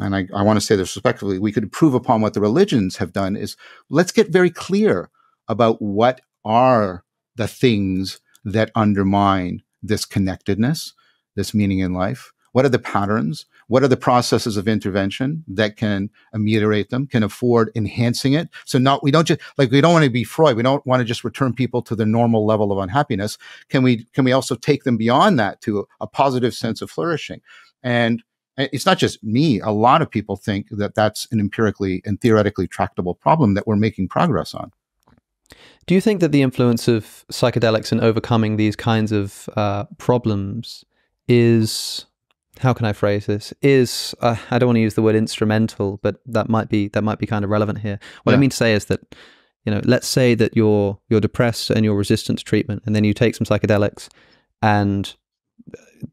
and I, I want to say this respectfully, we could improve upon what the religions have done is let's get very clear about what are the things that undermine this connectedness, this meaning in life. What are the patterns? What are the processes of intervention that can ameliorate them, can afford enhancing it? So not, we don't just, like, we don't want to be Freud. We don't want to just return people to the normal level of unhappiness. Can we, can we also take them beyond that to a, a positive sense of flourishing? And it's not just me. A lot of people think that that's an empirically and theoretically tractable problem that we're making progress on. Do you think that the influence of psychedelics in overcoming these kinds of uh, problems is how can I phrase this? Is uh, I don't want to use the word instrumental, but that might be that might be kind of relevant here. What yeah. I mean to say is that you know, let's say that you're you're depressed and you're resistant to treatment, and then you take some psychedelics, and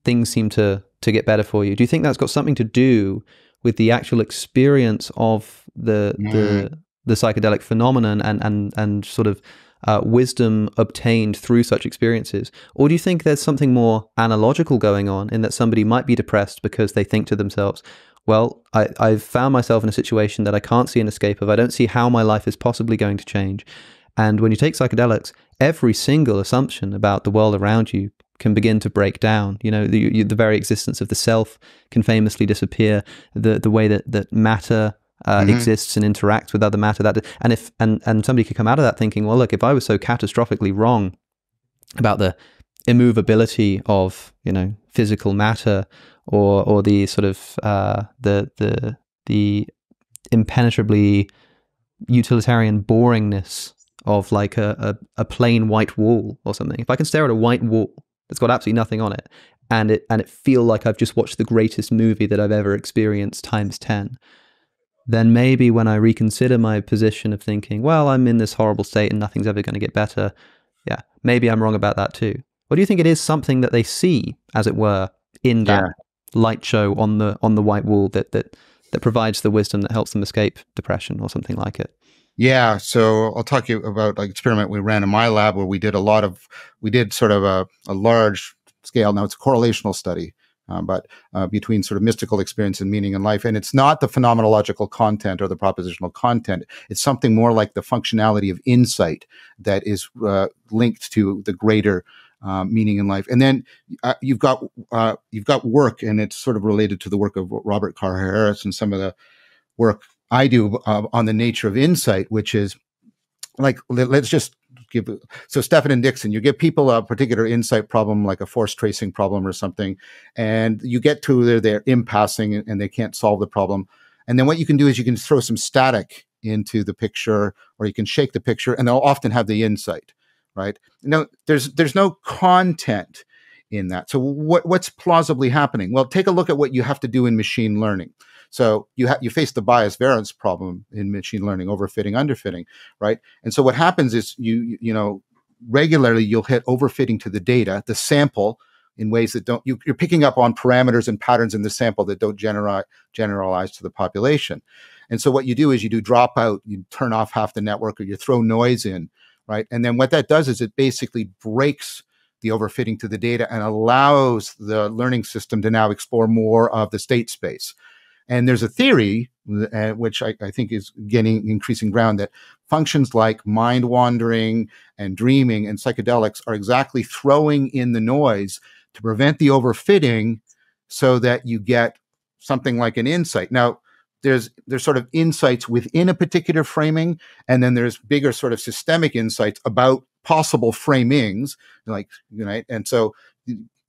things seem to to get better for you. Do you think that's got something to do with the actual experience of the mm. the the psychedelic phenomenon and and and sort of uh, wisdom obtained through such experiences? Or do you think there's something more analogical going on in that somebody might be depressed because they think to themselves, well, I, I've found myself in a situation that I can't see an escape of. I don't see how my life is possibly going to change. And when you take psychedelics, every single assumption about the world around you can begin to break down. You know, the, the very existence of the self can famously disappear. The the way that that matter uh, mm-hmm. exists and interacts with other matter. That and if and and somebody could come out of that thinking, well, look, if I was so catastrophically wrong about the immovability of you know physical matter or or the sort of uh, the the the impenetrably utilitarian boringness of like a, a, a plain white wall or something. If I can stare at a white wall that's got absolutely nothing on it and it and it feel like I've just watched the greatest movie that I've ever experienced times 10 then maybe when I reconsider my position of thinking, well, I'm in this horrible state and nothing's ever going to get better, Yeah, maybe I'm wrong about that too. Or do you think it is something that they see, as it were, in that yeah. light show on the on the white wall that that that provides the wisdom that helps them escape depression or something like it? Yeah, so I'll talk to you about like experiment we ran in my lab where we did a lot of we did sort of a, a large scale. Now it's a correlational study, uh, but uh, between sort of mystical experience and meaning in life, and it's not the phenomenological content or the propositional content. It's something more like the functionality of insight that is uh, linked to the greater um, meaning in life. And then uh, you've got uh, you've got work, and it's sort of related to the work of Robin Carhart-Harris and some of the work I do uh, on the nature of insight, which is like let's just give so Stephen and Dixon, you give people a particular insight problem, like a force tracing problem or something, and you get to their they're impassing and, they can't solve the problem. And then what you can do is you can throw some static into the picture, or you can shake the picture, and they'll often have the insight, right? Now there's there's no content in that. So what what's plausibly happening? Well, take a look at what you have to do in machine learning. So you have you face the bias variance problem in machine learning, overfitting, underfitting, right? And so what happens is you you know regularly you'll hit overfitting to the data, the sample in ways that don't you, are picking up on parameters and patterns in the sample that don't generalize generalize to the population. And so what you do is you do dropout, you turn off half the network or you throw noise in, right? And then what that does is it basically breaks the overfitting to the data and allows the learning system to now explore more of the state space. And there's a theory, uh, which I, I, think is getting increasing ground, that functions like mind wandering and dreaming and psychedelics are exactly throwing in the noise to prevent the overfitting so that you get something like an insight. Now, there's there's sort of insights within a particular framing, and then there's bigger sort of systemic insights about possible framings, like you know, and so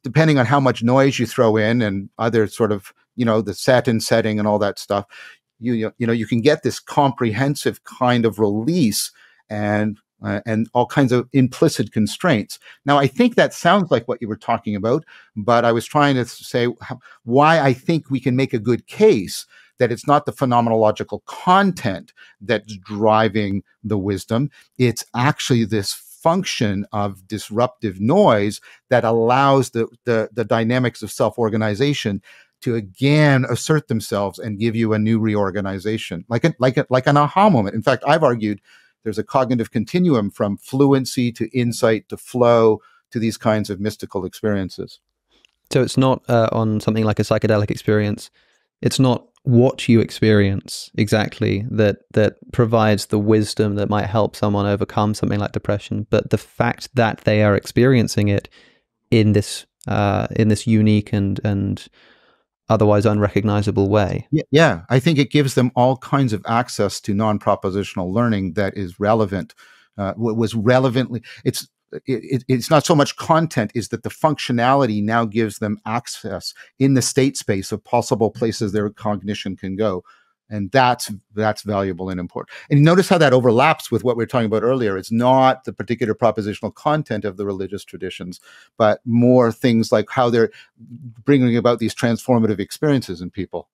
depending on how much noise you throw in and other sort of you know the set and setting and all that stuff you you know you can get this comprehensive kind of release and uh, and all kinds of implicit constraints. Now, I think that sounds like what you were talking about, but I was trying to say why I think we can make a good case that it's not the phenomenological content that's driving the wisdom. It's actually this function of disruptive noise that allows the, the, the dynamics of self organization to again assert themselves and give you a new reorganization, like a, like a, like an aha moment. In fact, I've argued there's a cognitive continuum from fluency to insight to flow to these kinds of mystical experiences. So it's not uh, on something like a psychedelic experience. It's not what you experience exactly that that provides the wisdom that might help someone overcome something like depression, but the fact that they are experiencing it in this uh, in this unique and and otherwise unrecognizable way. Yeah, I think it gives them all kinds of access to non-propositional learning that is relevant. Uh, was relevantly, it's it, it's not so much content is that the functionality now gives them access in the state space of possible places their cognition can go and that's that's valuable and important and notice how that overlaps with what we are talking about earlier it's not the particular propositional content of the religious traditions but more things like how they're bringing about these transformative experiences in people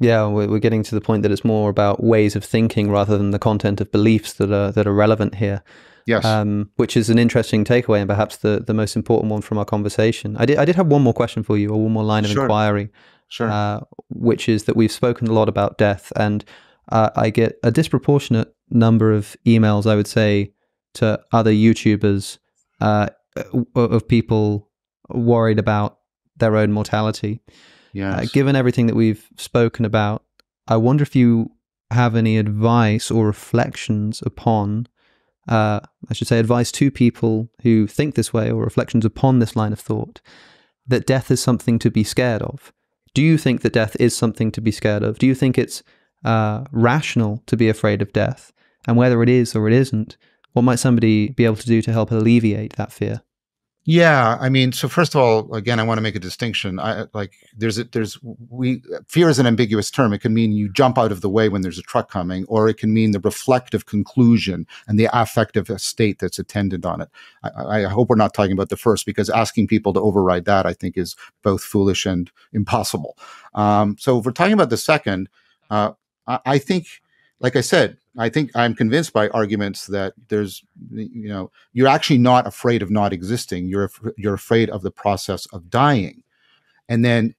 yeah we're getting to the point that it's more about ways of thinking rather than the content of beliefs that are that are relevant here Yes. Um, which is an interesting takeaway and perhaps the, the most important one from our conversation. I did, I did have one more question for you, or one more line of sure. inquiry sure. Uh, which is that we've spoken a lot about death, and uh, I get a disproportionate number of emails, I would say, to other YouTubers uh, of people worried about their own mortality. Uh, yes. given everything that we've spoken about, I wonder if you have any advice or reflections upon, uh, I should say, advice to people who think this way or reflections upon this line of thought that death is something to be scared of do you think that death is something to be scared of? Do you think it's uh, rational to be afraid of death? And whether it is or it isn't, what might somebody be able to do to help alleviate that fear? Yeah, I mean, so first of all, again, I want to make a distinction. I like there's a, there's we fear is an ambiguous term. It can mean you jump out of the way when there's a truck coming, or it can mean the reflective conclusion and the affective state that's attendant on it. I, I hope we're not talking about the first because asking people to override that, I think, is both foolish and impossible. Um, so if we're talking about the second, uh, I, I think like I said, I think I'm convinced by arguments that there's, you know, you're actually not afraid of not existing. You're you're afraid of the process of dying, and then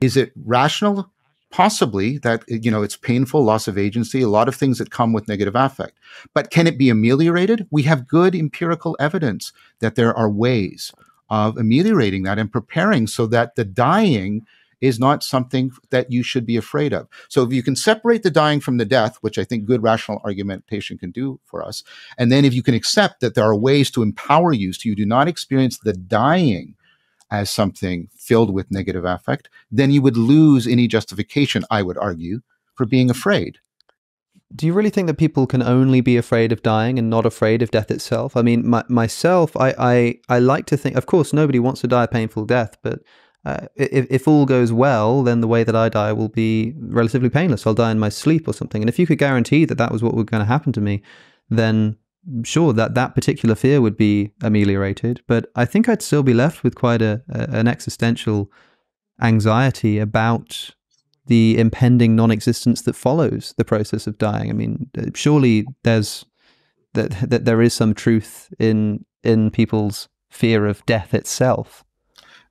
is it rational? Possibly that you know it's painful, loss of agency, a lot of things that come with negative affect. But can it be ameliorated? We have good empirical evidence that there are ways of ameliorating that and preparing so that the dying is not something that you should be afraid of. So if you can separate the dying from the death, which I think good rational argumentation can do for us, and then if you can accept that there are ways to empower you so you do not experience the dying as something filled with negative affect, then you would lose any justification, I would argue, for being afraid. Do you really think that people can only be afraid of dying and not afraid of death itself? I mean, my, myself, I, I, I like to think, of course, nobody wants to die a painful death, but uh, if, if all goes well, then the way that I die will be relatively painless. I'll die in my sleep or something. And if you could guarantee that that was what was going to happen to me, then sure that that particular fear would be ameliorated. But I think I'd still be left with quite a, a an existential anxiety about the impending non-existence that follows the process of dying. I mean, uh, surely there's that that there is some truth in in people's fear of death itself.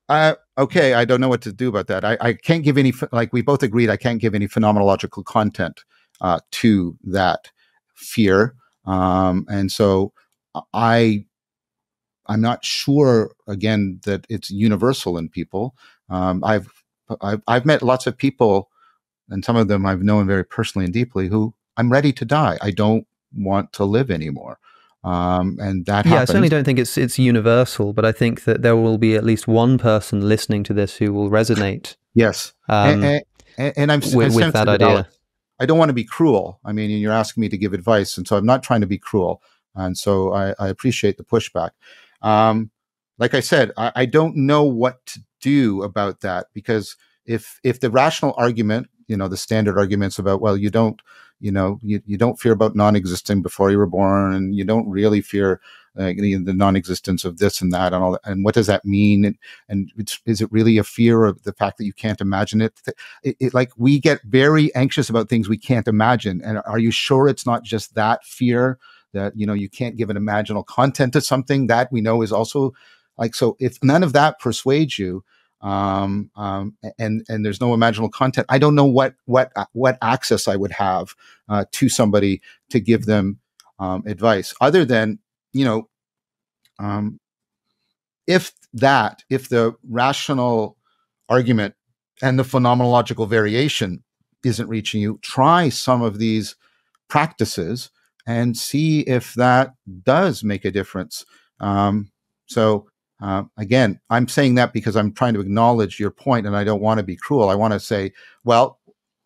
Uh, okay, I don't know what to do about that. I, I can't give any, like we both agreed, I can't give any phenomenological content uh, to that fear. Um, and so I, I'm not sure again that it's universal in people. Um, I've, I've, I've met lots of people, and some of them I've known very personally and deeply, who I'm ready to die. I don't want to live anymore. Um, and that yeah. I certainly don't think it's it's universal, but I think that there will be at least one person listening to this who will resonate. Yes, um, and, and, and, I'm with, with that idea. I don't want to be cruel. I mean, you're asking me to give advice, and so I'm not trying to be cruel. And so I, I appreciate the pushback. Um, like I said, I, I don't know what to do about that because if if the rational argument, you know, the standard arguments about well, you don't you know you, you don't fear about non-existing before you were born and you don't really fear uh, the, non-existence of this and that and all that. and what does that mean and, and is it really a fear of the fact that you can't imagine it? It, it like we get very anxious about things we can't imagine and are you sure it's not just that fear that you know you can't give an imaginal content to something that we know is also like so if none of that persuades you um, um, and and there's no imaginal content. I don't know what what uh, what access I would have uh, to somebody to give them um, advice other than you know um, if that if the rational argument and the phenomenological variation isn't reaching you, try some of these practices and see if that does make a difference. Um, so uh, again, I'm saying that because I'm trying to acknowledge your point, and I don't want to be cruel. I want to say, well,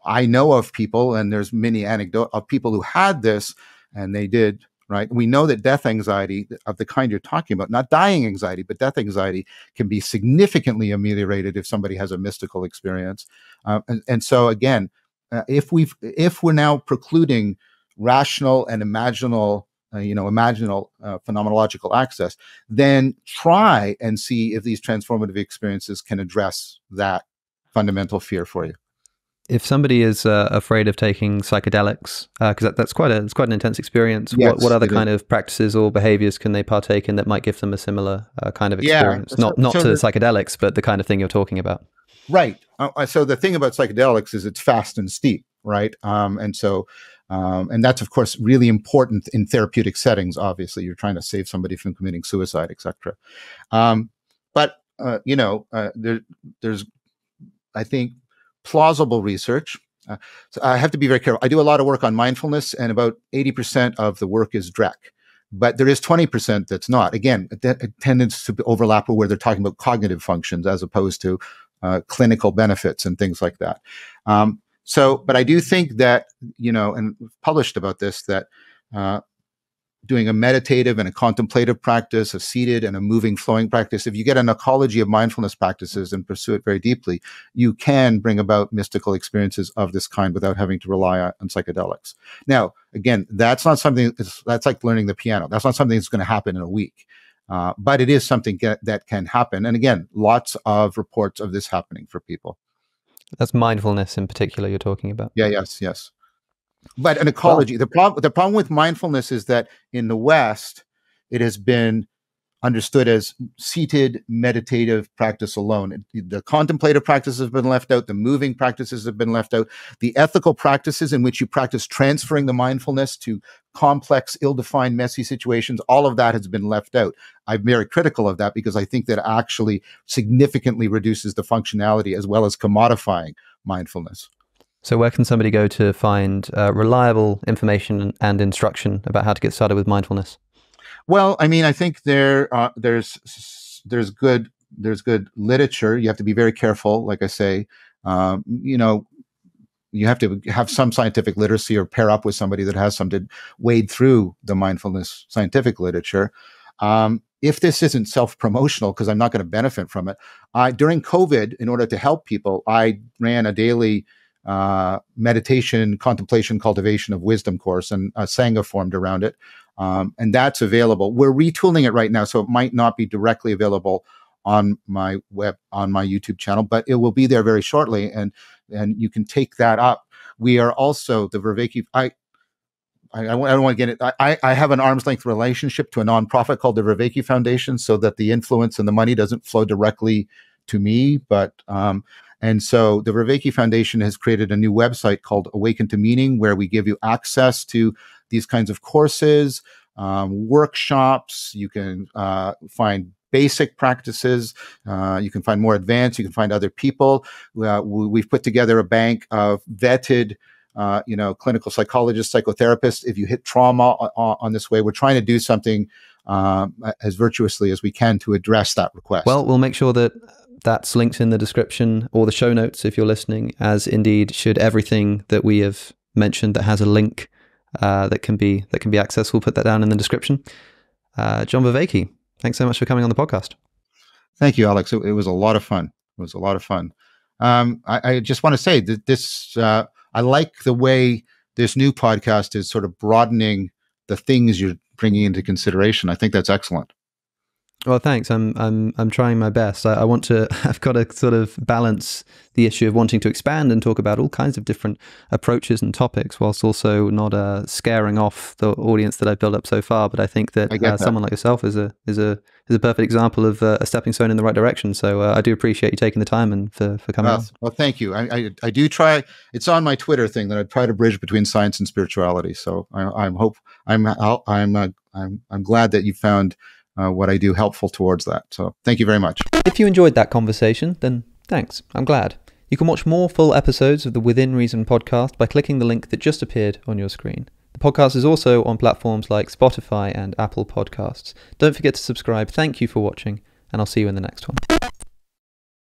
I know of people, and there's many anecdote of people who had this, and they did right. We know that death anxiety of the kind you're talking about, not dying anxiety, but death anxiety, can be significantly ameliorated if somebody has a mystical experience. Uh, and, and, so, again, uh, if we if we're now precluding rational and imaginal uh, you know, imaginal uh, phenomenological access, then try and see if these transformative experiences can address that fundamental fear for you. If somebody is uh, afraid of taking psychedelics, because uh, that, that's quite a it's quite an intense experience. Yes, what, what other kind is. of practices or behaviors can they partake in that might give them a similar uh, kind of experience? Yeah, not not so to the psychedelics, but the kind of thing you're talking about. Right. Uh, so the thing about psychedelics is it's fast and steep, right? Um, and so um, and that's, of course, really important in therapeutic settings. Obviously, you're trying to save somebody from committing suicide, etc. Um, but uh, you know, uh, there, there's, I think, plausible research. Uh, so I have to be very careful. I do a lot of work on mindfulness, and about 80% of the work is DREC. But there is 20% that's not. Again, that tends to overlap with where they're talking about cognitive functions as opposed to uh, clinical benefits and things like that. Um, so, but I do think that, you know, and published about this, that uh, doing a meditative and a contemplative practice, a seated and a moving, flowing practice, if you get an ecology of mindfulness practices and pursue it very deeply, you can bring about mystical experiences of this kind without having to rely on, psychedelics. Now, again, that's not something that's like learning the piano. That's not something that's going to happen in a week. Uh, but it is something get, that can happen. And again, lots of reports of this happening for people. That's mindfulness in particular you're talking about. Yeah, yes, yes. But an ecology. Well, the problem the problem with mindfulness is that in the West, it has been understood as seated meditative practice alone. The contemplative practices have been left out, the moving practices have been left out, the ethical practices in which you practice transferring the mindfulness to complex, ill defined, messy situations, all of that has been left out. I'm very critical of that because I think that actually significantly reduces the functionality as well as commodifying mindfulness. So, where can somebody go to find uh, reliable information and instruction about how to get started with mindfulness? Well, I mean, I think there uh, there's there's good there's good literature. You have to be very careful, like I say. Um, you know, you have to have some scientific literacy or pair up with somebody that has some to wade through the mindfulness scientific literature. Um, if this isn't self promotional, because I'm not going to benefit from it, I during COVID, in order to help people, I ran a daily uh, meditation, contemplation, cultivation of wisdom course, and a sangha formed around it. Um, and that's available. We're retooling it right now, so it might not be directly available on my web on my YouTube channel, but it will be there very shortly, and and you can take that up. We are also the Vervaeke. I I, I, don't want to get it. I, I have an arm's length relationship to a nonprofit called the Vervaeke Foundation, so that the influence and the money doesn't flow directly to me. But um, and so the Vervaeke Foundation has created a new website called Awaken to Meaning, where we give you access to these kinds of courses, um, workshops. You can uh, find basic practices. Uh, you can find more advanced. You can find other people. Uh, we've put together a bank of vetted. Uh, you know, clinical psychologists, psychotherapists. If you hit trauma on, on this way, we're trying to do something um, as virtuously as we can to address that request. Well, we'll make sure that that's linked in the description or the show notes if you're listening, as indeed should everything that we have mentioned that has a link uh, that can be that can be accessed. We'll put that down in the description. Uh, John Vervaeke, thanks so much for coming on the podcast. Thank you, Alex. It, it was a lot of fun. It was a lot of fun. Um, I, I, just want to say that this uh, I like the way this new podcast is sort of broadening the things you're bringing into consideration. I think that's excellent. Well, thanks. I'm I'm I'm trying my best. I, I, want to. I've got to sort of balance the issue of wanting to expand and talk about all kinds of different approaches and topics, whilst also not uh, scaring off the audience that I've built up so far. But I think that, I uh, that. someone like yourself is a is a is a perfect example of uh, a stepping stone in the right direction. So uh, I do appreciate you taking the time and for for coming. Well, well thank you. I, I, I do try. It's on my Twitter thing that I try to bridge between science and spirituality. So I, am hope I'm I'm uh, I'm I'm glad that you found Uh, what I do helpful towards that. So thank you very much. If you enjoyed that conversation, then thanks. I'm glad. You can watch more full episodes of the Within Reason podcast by clicking the link that just appeared on your screen. The podcast is also on platforms like Spotify and Apple Podcasts. Don't forget to subscribe. Thank you for watching, and I'll see you in the next one.